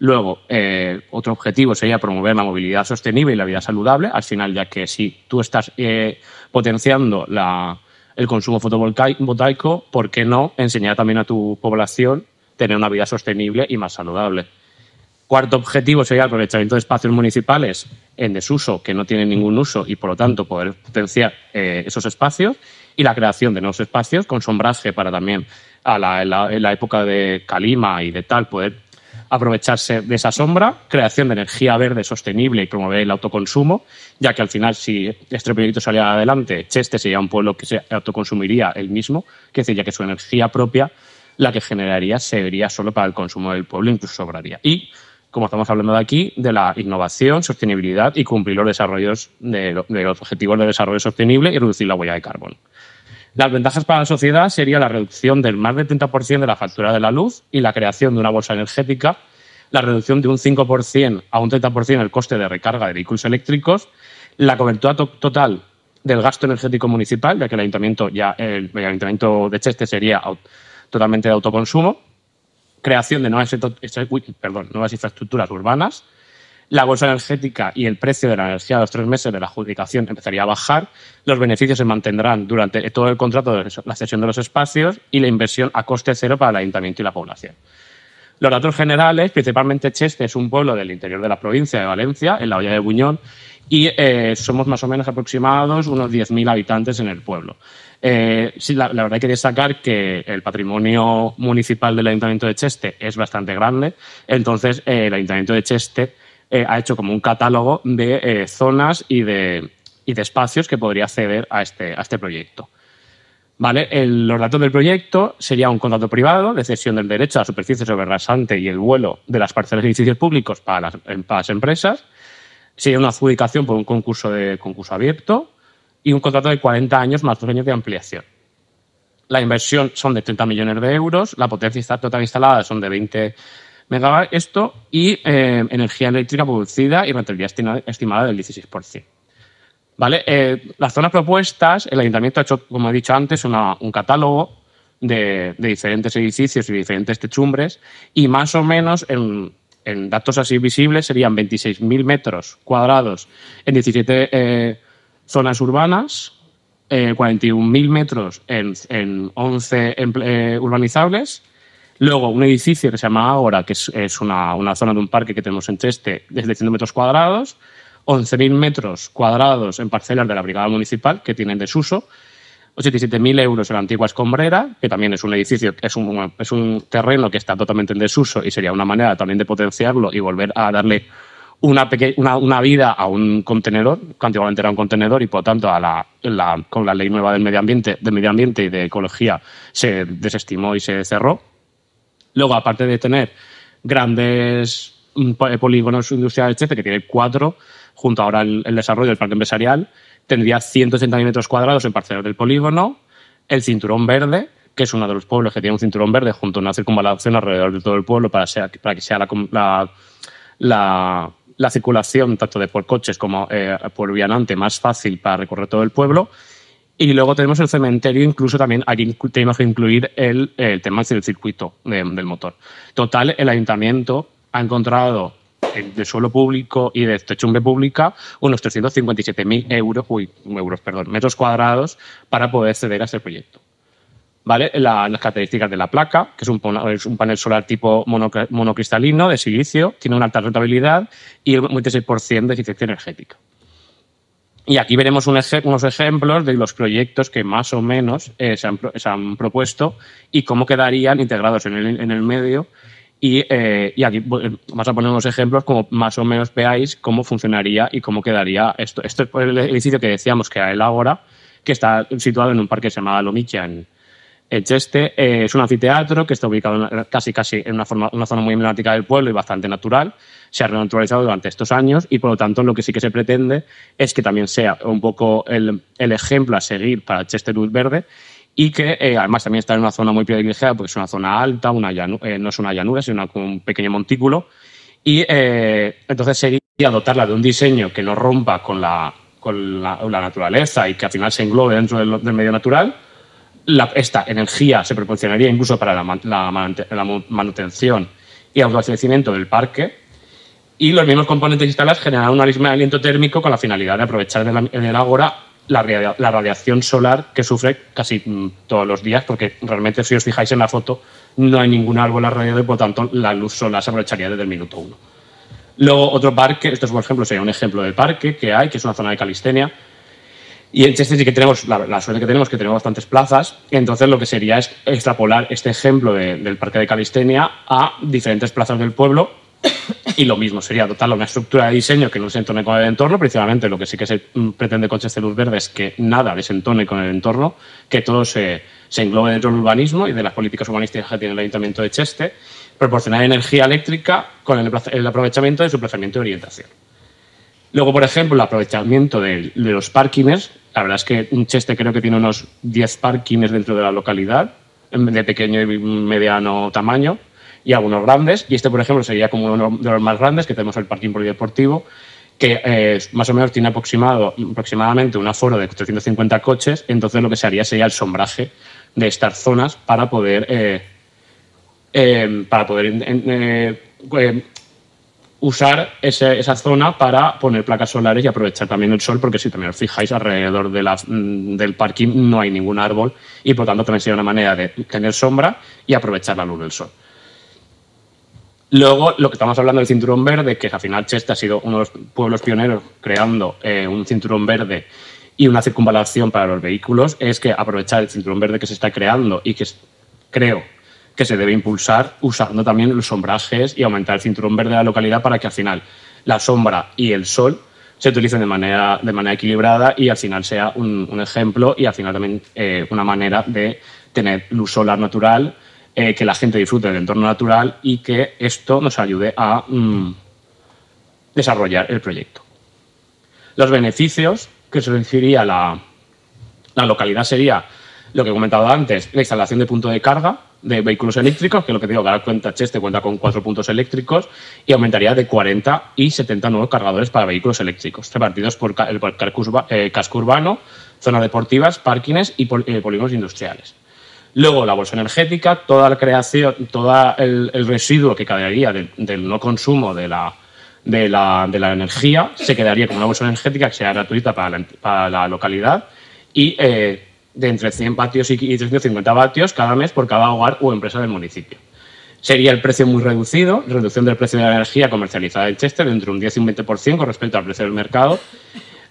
Luego, eh, otro objetivo sería promover la movilidad sostenible y la vida saludable. Al final, ya que si tú estás eh, potenciando la, el consumo fotovoltaico, ¿por qué no enseñar también a tu población tener una vida sostenible y más saludable? Cuarto objetivo sería el aprovechamiento de espacios municipales en desuso que no tienen ningún uso y por lo tanto poder potenciar eh, esos espacios y la creación de nuevos espacios con sombraje para también a la, la época de calima y de tal poder aprovecharse de esa sombra, creación de energía verde sostenible y promover el autoconsumo, ya que al final, si este proyecto saliera adelante, Cheste sería un pueblo que se autoconsumiría el mismo, que decir, ya que su energía propia, la que generaría, sería solo para el consumo del pueblo, incluso sobraría. Y, como estamos hablando de aquí, de la innovación, sostenibilidad y cumplir los desarrollos de, los objetivos de desarrollo sostenible y reducir la huella de carbono. Las ventajas para la sociedad sería la reducción del más del 30% de la factura de la luz y la creación de una bolsa energética, la reducción de un 5% a un 30% el coste de recarga de vehículos eléctricos, la cobertura total del gasto energético municipal, ya que el ayuntamiento, ya, el, ayuntamiento de Cheste sería totalmente de autoconsumo, creación de nuevas, infraestructuras urbanas, la bolsa energética y el precio de la energía a los tres meses de la adjudicación empezaría a bajar, los beneficios se mantendrán durante todo el contrato de la cesión de los espacios y la inversión a coste cero para el ayuntamiento y la población. Los datos generales, principalmente Cheste es un pueblo del interior de la provincia de Valencia, en la olla de Buñón, y eh, somos más o menos aproximados unos 10.000 habitantes en el pueblo. Eh, sí, la, verdad hay que destacar que el patrimonio municipal del Ayuntamiento de Cheste es bastante grande, entonces eh, el Ayuntamiento de Cheste eh, ha hecho como un catálogo de eh, zonas y de, y espacios que podría acceder a este, este proyecto. Los datos del proyecto sería un contrato privado de cesión del derecho a la superficie sobre rasante y el vuelo de las parcelas de edificios públicos para las, empresas. Sería una adjudicación por un concurso, concurso abierto y un contrato de 40 años más dos años de ampliación. La inversión son de 30 millones de euros, la potencia total instalada son de 20 megabytes esto y eh, energía eléctrica producida y rentabilidad estimada del 16%. ¿Vale? Eh, las zonas propuestas, el ayuntamiento ha hecho, como he dicho antes, un catálogo de, diferentes edificios y diferentes techumbres y más o menos en, datos así visibles serían 26.000 metros cuadrados en 17 eh, zonas urbanas, 41.000 metros en, en 11 urbanizables Luego, un edificio que se llama Ágora, que es, una, zona de un parque que tenemos en Cheste, desde 100 metros cuadrados, 11.000 metros cuadrados en parcelas de la Brigada Municipal que tienen desuso, 87.000 euros en la antigua escombrera, que también es un edificio, es un, es un terreno que está totalmente en desuso y sería una manera también de potenciarlo y volver a darle una, una, vida a un contenedor, que antiguamente era un contenedor y por tanto a la, con la ley nueva del medio ambiente, de medio ambiente y de ecología se desestimó y se cerró. Luego, aparte de tener grandes mm, polígonos industriales, etc., que tiene cuatro, junto ahora el, desarrollo del parque empresarial, tendría 180 metros cuadrados en parcelas del polígono, el cinturón verde, que es uno de los pueblos que tiene un cinturón verde junto a una circunvalación alrededor de todo el pueblo para, que sea la, la, circulación tanto de por coches como eh, por vianante más fácil para recorrer todo el pueblo y luego tenemos el cementerio, incluso también aquí tenemos que incluir el, tema del circuito del motor. Total, el ayuntamiento ha encontrado de suelo público y de techumbre pública unos 357.000 euros, euros, perdón, metros cuadrados para poder acceder a ese proyecto. ¿Vale? las características de la placa, que es un, panel solar tipo monocristalino de silicio, tiene una alta rentabilidad y un 26% de eficiencia energética. Y aquí veremos unos ejemplos de los proyectos que más o menos eh, se, han, propuesto y cómo quedarían integrados en el, medio Y, eh, y aquí bueno, vamos a poner unos ejemplos como más o menos veáis cómo funcionaría y cómo quedaría esto. Esto es el edificio que decíamos que era el Ágora, que está situado en un parque que se llama Lomicha en, en Cheste. Eh, es un anfiteatro que está ubicado casi, casi en una, zona muy emblemática del pueblo y bastante natural. Se ha renaturalizado durante estos años y, por lo tanto, lo que sí que se pretende es que también sea un poco el, el ejemplo a seguir para Cheste Luz Verde y que eh, además también está en una zona muy privilegiada porque es una zona alta, una eh, no es una llanura, sino un pequeño montículo. Y entonces sería dotarla de un diseño que no rompa con la, con la, naturaleza y que al final se englobe dentro del medio natural. Esta energía se proporcionaría incluso para la, la la manutención y autoabastecimiento del parque. Y los mismos componentes instalados generan un aislamiento térmico con la finalidad de aprovechar en el ágora la, radia- la radiación solar que sufre casi mm, todos los días, porque realmente si os fijáis en la foto no hay ningún árbol alrededor y por tanto la luz solar se aprovecharía desde el minuto uno. Luego otro parque, esto es, por ejemplo sería un ejemplo de parque que hay, que es una zona de calistenia, y en Cheste sí que tenemos, la, la suerte que tenemos, que tenemos bastantes plazas. Entonces, lo que sería es extrapolar este ejemplo de- del parque de calistenia a diferentes plazas del pueblo. Y lo mismo sería dotarle una estructura de diseño que no se entone con el entorno. Principalmente, lo que sí que se mm, pretende con Cheste Luz Verde es que nada desentone con el entorno, que todo se, englobe dentro del urbanismo y de las políticas urbanísticas que tiene el Ayuntamiento de Cheste. Proporcionar energía eléctrica con el, aprovechamiento de su desplazamiento y orientación. Luego, por ejemplo, el aprovechamiento de, los parkings. La verdad es que Cheste creo que tiene unos 10 parkings dentro de la localidad, de pequeño y mediano tamaño, y algunos grandes. Y este, por ejemplo, sería como uno de los más grandes, que tenemos el parking polideportivo, que eh, más o menos tiene aproximado, aproximadamente un aforo de 350 coches. Entonces, lo que se haría sería el sombraje de estas zonas para poder, eh, eh, para poder eh, usar esa zona para poner placas solares y aprovechar también el sol, porque si también os fijáis, alrededor mm, del parking no hay ningún árbol y por tanto también sería una manera de tener sombra y aprovechar la luz del sol. Luego, lo que estamos hablando del cinturón verde, que al final Cheste ha sido uno de los pueblos pioneros creando eh, un cinturón verde y una circunvalación para los vehículos, es que aprovechar el cinturón verde que se está creando y que creo que se debe impulsar usando también los sombrajes y aumentar el cinturón verde de la localidad para que al final la sombra y el sol se utilicen de manera, de manera equilibrada y al final sea un, ejemplo y al final también eh, una manera de tener luz solar natural, eh, que la gente disfrute del entorno natural y que esto nos ayude a mm, desarrollar el proyecto. Los beneficios que se recibiría la, la localidad sería lo que he comentado antes, la instalación de punto de carga de vehículos eléctricos, que es lo que digo, que ahora cuenta Cheste cuenta con cuatro puntos eléctricos y aumentaría de 40 y 70 nuevos cargadores para vehículos eléctricos, repartidos por el urba- eh, casco urbano, zonas deportivas, parkings y eh, polígonos industriales. Luego, la bolsa energética, toda la creación, todo el, residuo que quedaría del, no consumo de la, de, la, de la energía se quedaría como una bolsa energética que sea gratuita para la, para la localidad y eh, de entre 100 vatios y y 350 vatios cada mes por cada hogar o empresa del municipio. Sería el precio muy reducido, reducción del precio de la energía comercializada en Chester entre un 10 y un 20% con respecto al precio del mercado.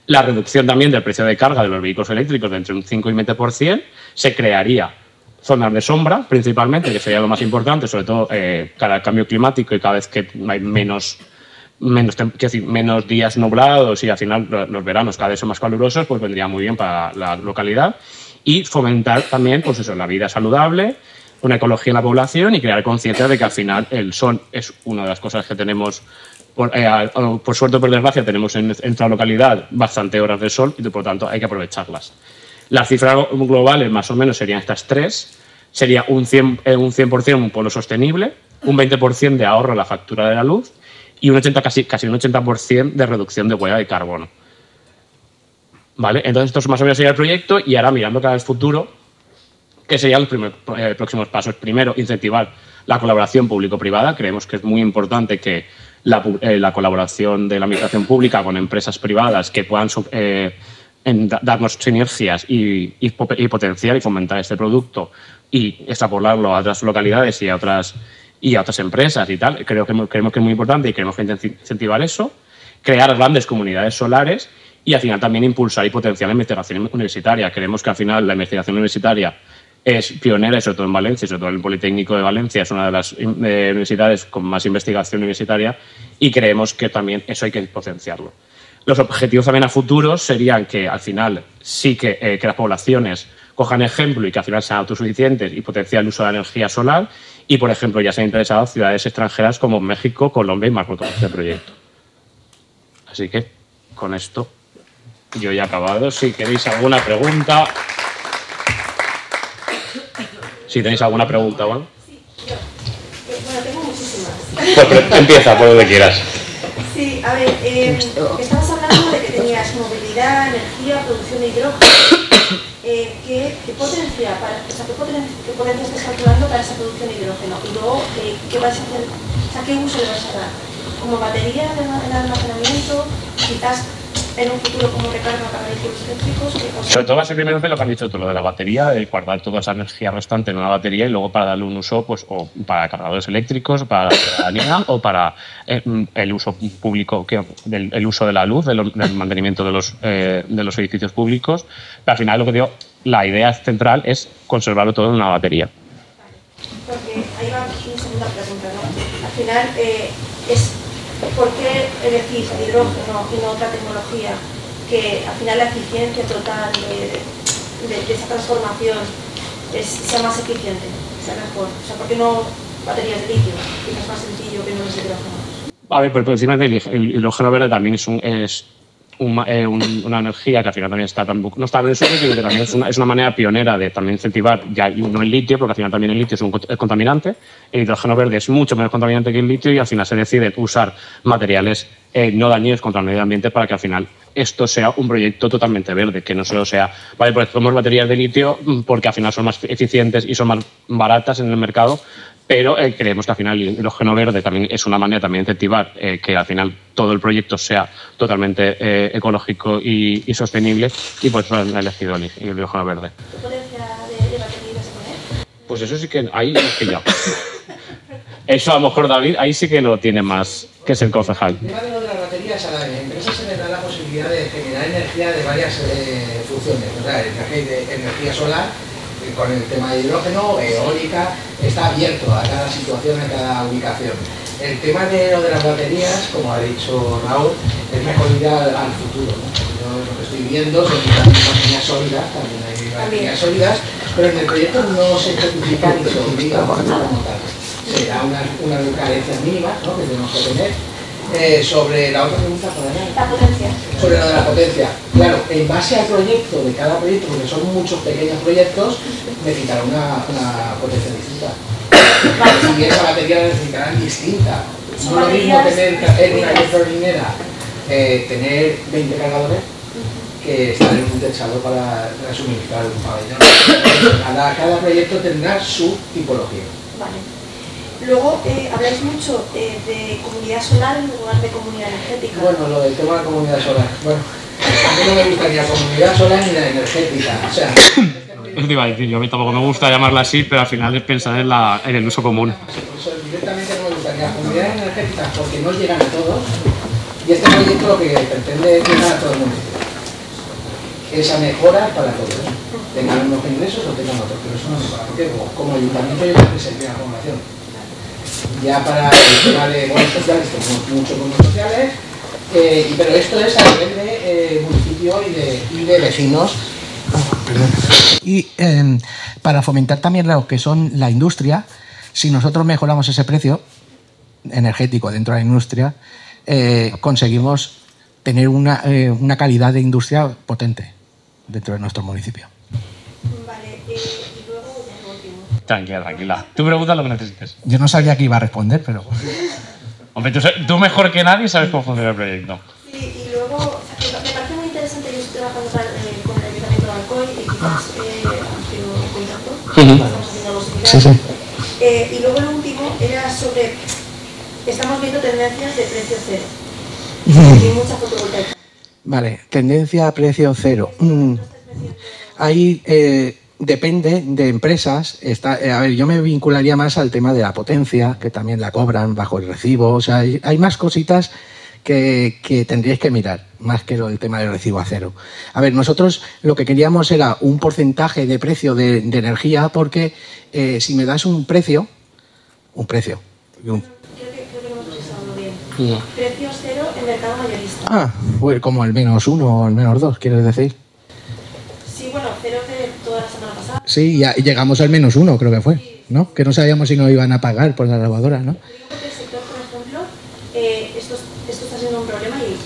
La reducción también del precio de carga de los vehículos eléctricos entre un 5 y un 20%. Se crearía zonas de sombra, principalmente, que sería lo más importante, sobre todo eh, cara al cambio climático y cada vez que hay menos, menos, menos días nublados y al final lo- los veranos cada vez son más calurosos, pues vendría muy bien para la localidad. Y fomentar también, pues eso, la vida saludable, una ecología en la población y crear conciencia de que al final el sol es una de las cosas que tenemos, por, eh, por suerte o por desgracia, tenemos en, en nuestra localidad bastante horas de sol y por lo tanto hay que aprovecharlas. Las cifras globales más o menos serían estas tres. Sería un 100%, eh, un, 100 un polo sostenible, un 20% de ahorro en la factura de la luz y un 80, casi, casi un 80% de reducción de huella de carbono. Entonces, esto más o menos sería el proyecto y ahora mirando cada vez futuro, ¿qué serían los primer- eh, próximos pasos? Primero, incentivar la colaboración público-privada. Creemos que es muy importante que la, eh, la colaboración de la administración pública con empresas privadas que puedan eh, darnos sinergias y, y po- y potenciar y fomentar este producto y extrapolarlo a otras localidades y a otras, y a otras empresas y tal. Creo que, creemos que es muy importante y queremos que incentivar eso. Crear grandes comunidades solares y al final también impulsar y potenciar la investigación universitaria. Creemos que al final la investigación universitaria es pionera, sobre todo en Valencia, sobre todo en el Politécnico de Valencia, es una de las eh, universidades con más investigación universitaria y creemos que también eso hay que potenciarlo. Los objetivos también a futuro serían que al final sí que, eh, que las poblaciones cojan ejemplo y que al final sean autosuficientes y potenciar el uso de la energía solar y, por ejemplo, ya se han interesado ciudades extranjeras como México, Colombia y Marruecos en este proyecto. Así que con esto yo ya he acabado. Si queréis alguna pregunta. Si tenéis alguna pregunta, ¿vale? Bueno, tengo muchísimas. Pues empieza por donde quieras. Sí, a ver, eh, estamos hablando de que tenías movilidad, energía, producción de hidrógeno. Eh, ¿qué, qué potencia, para, o sea, qué, poten- qué potencia estás calculando para esa producción de hidrógeno? Y luego, eh, ¿qué vas a hacer? O sea, ¿qué uso le vas a dar? ¿Como batería en el almacenamiento? Quizás en un futuro como recarga para vehículos eléctricos. Sobre todo va a ser primero lo que han dicho tú, lo de la batería, de guardar toda esa energía restante en una batería y luego para darle un uso, pues, o para cargadores eléctricos, para la ciudadanía o para eh, el uso público, que, del, el uso de la luz, del, del mantenimiento de los, eh, de los edificios públicos. Pero al final, lo que digo, la idea central es conservarlo todo en una batería. Porque ahí va mi segunda pregunta, ¿no? Al final, eh, es ¿por qué elegir hidrógeno y no otra tecnología que al final la eficiencia total de, de- de esa transformación es- sea más eficiente, sea mejor? O sea, ¿por qué no baterías de litio? Que es más sencillo que no es de hidrógeno. A ver, pero por encima el hidrógeno verde también es, un- es eh, un- una energía que al final también está tan, no está en el suelo, sino que también es una, manera pionera de también incentivar, ya no el litio, porque al final también el litio es un contaminante, el hidrógeno verde es mucho menos contaminante que el litio y al final se decide usar materiales eh, no dañinos contra el medio ambiente para que al final esto sea un proyecto totalmente verde, que no solo sea, vale, pues tomamos baterías de litio mm, porque al final son más eficientes y son más baratas en el mercado, pero eh, creemos que al final el hidrógeno verde también es una manera también de incentivar eh, que al final todo el proyecto sea totalmente eh, ecológico y, y sostenible y por eso han elegido el, el hidrógeno verde. ¿Qué potencia de, de batería ibas a poner? Pues eso sí que ahí es que ya. Eso a lo mejor David ahí sí que lo tiene más que es el concejal. El tema de lo de las baterías, a la empresa se le da la posibilidad de generar energía de varias eh, funciones, energía, de- energía solar, con el tema de hidrógeno, eólica, está abierto a cada situación, a cada ubicación. El tema de lo de las baterías, como ha dicho Raúl, es mejor ir al, al futuro. ¿no? Yo lo que estoy viendo son baterías sólidas, también hay baterías sólidas, pero en el proyecto no se especifica ni se obliga como tal. Será unas, unas carencias mínimas ¿no? que tenemos que tener. Eh, sobre la otra pregunta. La potencia. sobre lo de la potencia. Claro, en base al proyecto de cada proyecto, porque son muchos pequeños proyectos, necesitará una, una potencia distinta. Y esa batería la necesitarán distinta. No es lo mismo tener en una gasolinera eh, tener 20 cargadores que estar en un techado para para suministrar un pabellón. Cada, cada proyecto tendrá su tipología. Vale. Luego, eh, habláis mucho eh, de comunidad solar en lugar de comunidad energética. Bueno, lo del tema de la comunidad solar. Bueno, a mí no me gusta ni la comunidad solar ni la energética. O sea, Eso te iba a decir, yo a mí tampoco me gusta llamarla así, pero al final es pensar en, la, en el uso común. Por eso directamente no me gusta ni las comunidades energéticas porque no llegan a todos y este proyecto lo que pretende es llegar a todo el mundo. Esa mejora para todos. Tengan unos ingresos o tengan otros, pero eso no mejora. Porque como, como ayuntamiento yo creo que servir a la población. Ya para el tema de bonos sociales tenemos muchos bonos sociales, eh, pero esto es a nivel de eh, municipio y de, vecinos Y eh, para fomentar también lo que son la industria, si nosotros mejoramos ese precio energético dentro de la industria, eh, conseguimos tener una, una calidad de industria potente dentro de nuestro municipio. Vale, eh, y luego, ya lo último. Tranquila, tranquila. Tú preguntas lo que necesites. Yo no sabía que iba a responder, pero Hombre, tú, tú mejor que nadie sabes cómo funciona el proyecto. Sí, y luego, me parece muy interesante, yo estoy trabajando para, eh, con el Ayuntamiento de Alcoy y quizás eh, han tenido contacto, estamos haciendo algo similar. Sí, sí. Eh, y luego el último era sobre, estamos viendo tendencias de precio cero, y mucha fotovoltaica. Vale, tendencia a precio cero. Mm, Ahí eh, depende de empresas. Está, eh, a ver, yo me vincularía más al tema de la potencia, que también la cobran bajo el recibo. O sea, hay, hay más cositas que, que tendríais que mirar, más que lo del tema del recibo a cero. A ver, nosotros lo que queríamos era un porcentaje de precio de, de energía, porque eh, si me das un precio, un precio, un- Creo que, creo que no hemos expresado bien. Precios cero en mercado mayorista. ah, pues como el menos uno o el menos dos, quieres decir. Sí, bueno, cero de toda la semana pasada. Sí, y llegamos al menos uno, creo que fue, ¿no? Que no sabíamos si nos iban a pagar por la lavadora, ¿no? Digo porque el sector, por ejemplo, eh, esto, esto está siendo un problema y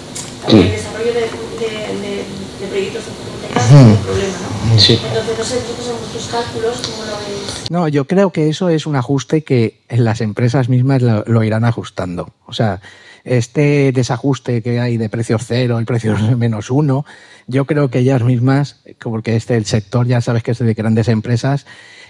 también el desarrollo de, de, de- de proyectos fotovoltaicos es un problema, ¿no? Sí. Entonces, no sé, vosotros en vuestros cálculos, ¿cómo lo veis? No, yo creo que eso es un ajuste que las empresas mismas lo, lo irán ajustando. O sea, este desajuste que hay de precios cero y precios menos uno, yo creo que ellas mismas, porque este el sector ya sabes que es de grandes empresas,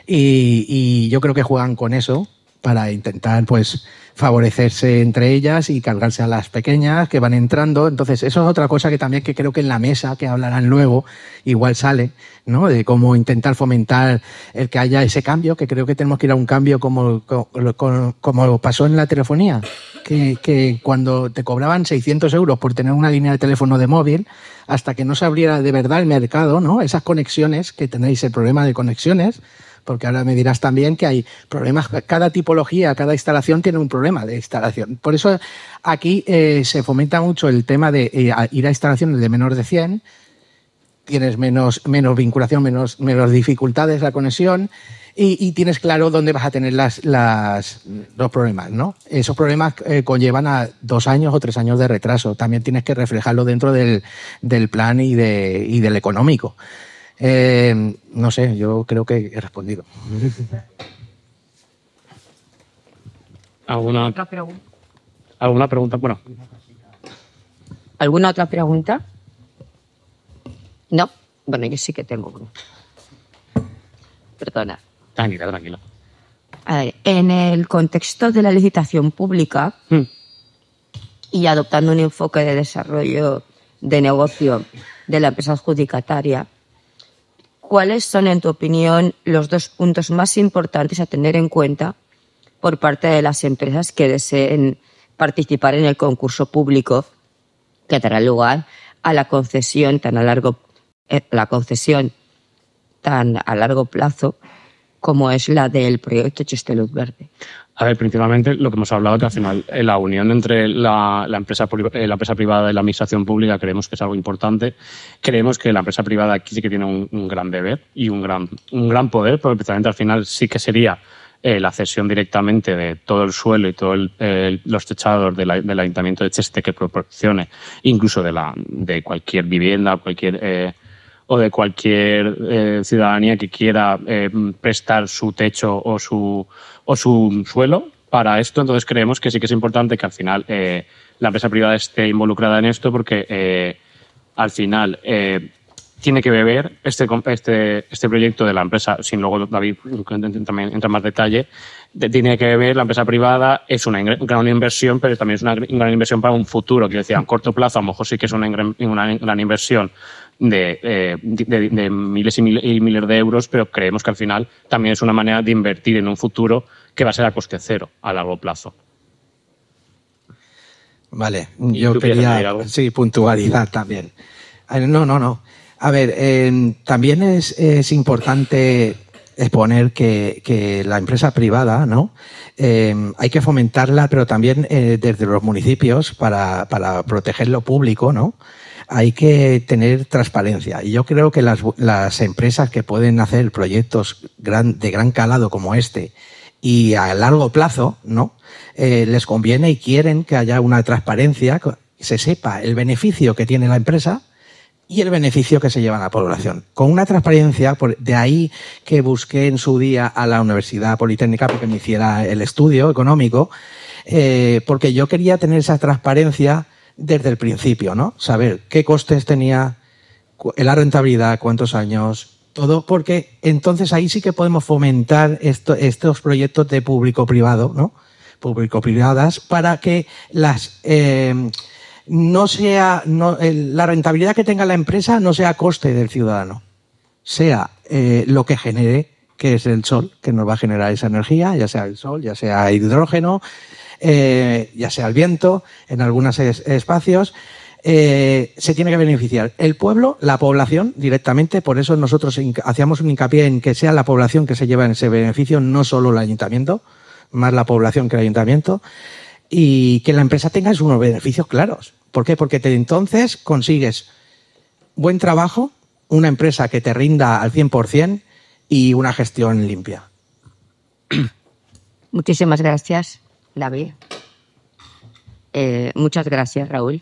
y yo creo que juegan con eso para intentar pues favorecerse entre ellas y cargarse a las pequeñas que van entrando. Entonces, eso es otra cosa que también que creo que en la mesa, que hablarán luego, igual sale, ¿no? De cómo intentar fomentar el que haya ese cambio, que creo que tenemos que ir a un cambio como, como, como pasó en la telefonía, que, que cuando te cobraban 600 euros por tener una línea de teléfono de móvil, hasta que no se abriera de verdad el mercado, ¿no? Esas conexiones, que tenéis el problema de conexiones, porque ahora me dirás también que hay problemas, cada tipología, cada instalación tiene un problema de instalación. Por eso aquí eh, se fomenta mucho el tema de eh, ir a instalaciones de menor de 100, tienes menos, menos vinculación, menos, menos dificultades la conexión y, y tienes claro dónde vas a tener las, las, los problemas, ¿no? Esos problemas eh, conllevan a dos años o tres años de retraso. También tienes que reflejarlo dentro del, del plan y, de, y del económico. Eh, no sé, yo creo que he respondido. ¿Alguna, Otra pregunta. ¿Alguna pregunta? Bueno, ¿Alguna otra pregunta? No. Bueno, yo sí que tengo una. Perdona. tranquila, tranquila. A ver, en el contexto de la licitación pública Mm. y adoptando un enfoque de desarrollo de negocio de la empresa adjudicataria, ¿cuáles son, en tu opinión, los dos puntos más importantes a tener en cuenta por parte de las empresas que deseen participar en el concurso público que dará lugar a la concesión tan a largo eh, la concesión tan a largo plazo como es la del proyecto Chisteluz Verde. A ver, principalmente lo que hemos hablado, que al final eh, la unión entre la, la empresa, eh, la empresa privada y la administración pública creemos que es algo importante. Creemos que la empresa privada aquí sí que tiene un, gran deber y un gran, un gran poder, porque precisamente al final sí que sería eh, la cesión directamente de todo el suelo y todos los techados del ayuntamiento de Cheste que proporcione, incluso de, la, de cualquier vivienda, cualquier... o de cualquier eh, ciudadanía que quiera eh, prestar su techo o su, o su suelo para esto. Entonces creemos que sí que es importante que al final eh, la empresa privada esté involucrada en esto porque al final tiene que beber este, este, este proyecto de la empresa, sin luego David también entra en más detalle, de- tiene que beber la empresa privada, es una gran inversión, pero también es una gr- gran inversión para un futuro. Quiero decir, a corto plazo a lo mejor sí que es una gran inversión de, eh, de- de miles y miles, y miles de euros, pero creemos que al final también es una manera de invertir en un futuro que va a ser a coste cero a largo plazo. Vale, ¿Y yo quería, sí, puntualidad también. Ah, No, no, no. A ver, eh, también es, es importante exponer que, que la empresa privada, ¿no? Eh, hay que fomentarla, pero también eh, desde los municipios para, para proteger lo público, ¿no? Hay que tener transparencia. Y yo creo que las, las empresas que pueden hacer proyectos gran- de gran calado como este y a largo plazo, ¿no? Eh, les conviene y quieren que haya una transparencia, que se sepa el beneficio que tiene la empresa y el beneficio que se lleva a la población. Con una transparencia, de ahí que busqué en su día a la Universidad Politécnica porque me hiciera el estudio económico, eh, porque yo quería tener esa transparencia desde el principio, ¿no? Saber qué costes tenía, la rentabilidad, cuántos años, todo, porque entonces ahí sí que podemos fomentar esto- estos proyectos de público-privado, ¿no? Público-privadas, para que las eh, no sea la rentabilidad que tenga la empresa no sea a coste del ciudadano, sea eh, lo que genere, que es el sol, que nos va a generar esa energía, ya sea el sol, ya sea hidrógeno, eh, ya sea el viento, en algunos es- espacios, eh, se tiene que beneficiar el pueblo, la población directamente, por eso nosotros hacíamos un hincapié en que sea la población que se lleva en ese beneficio, no solo el ayuntamiento, más la población que el ayuntamiento, y que la empresa tenga unos beneficios claros. ¿Por qué? Porque entonces consigues buen trabajo, una empresa que te rinda al 100% y una gestión limpia. Muchísimas gracias, David. Eh, muchas gracias, Raúl.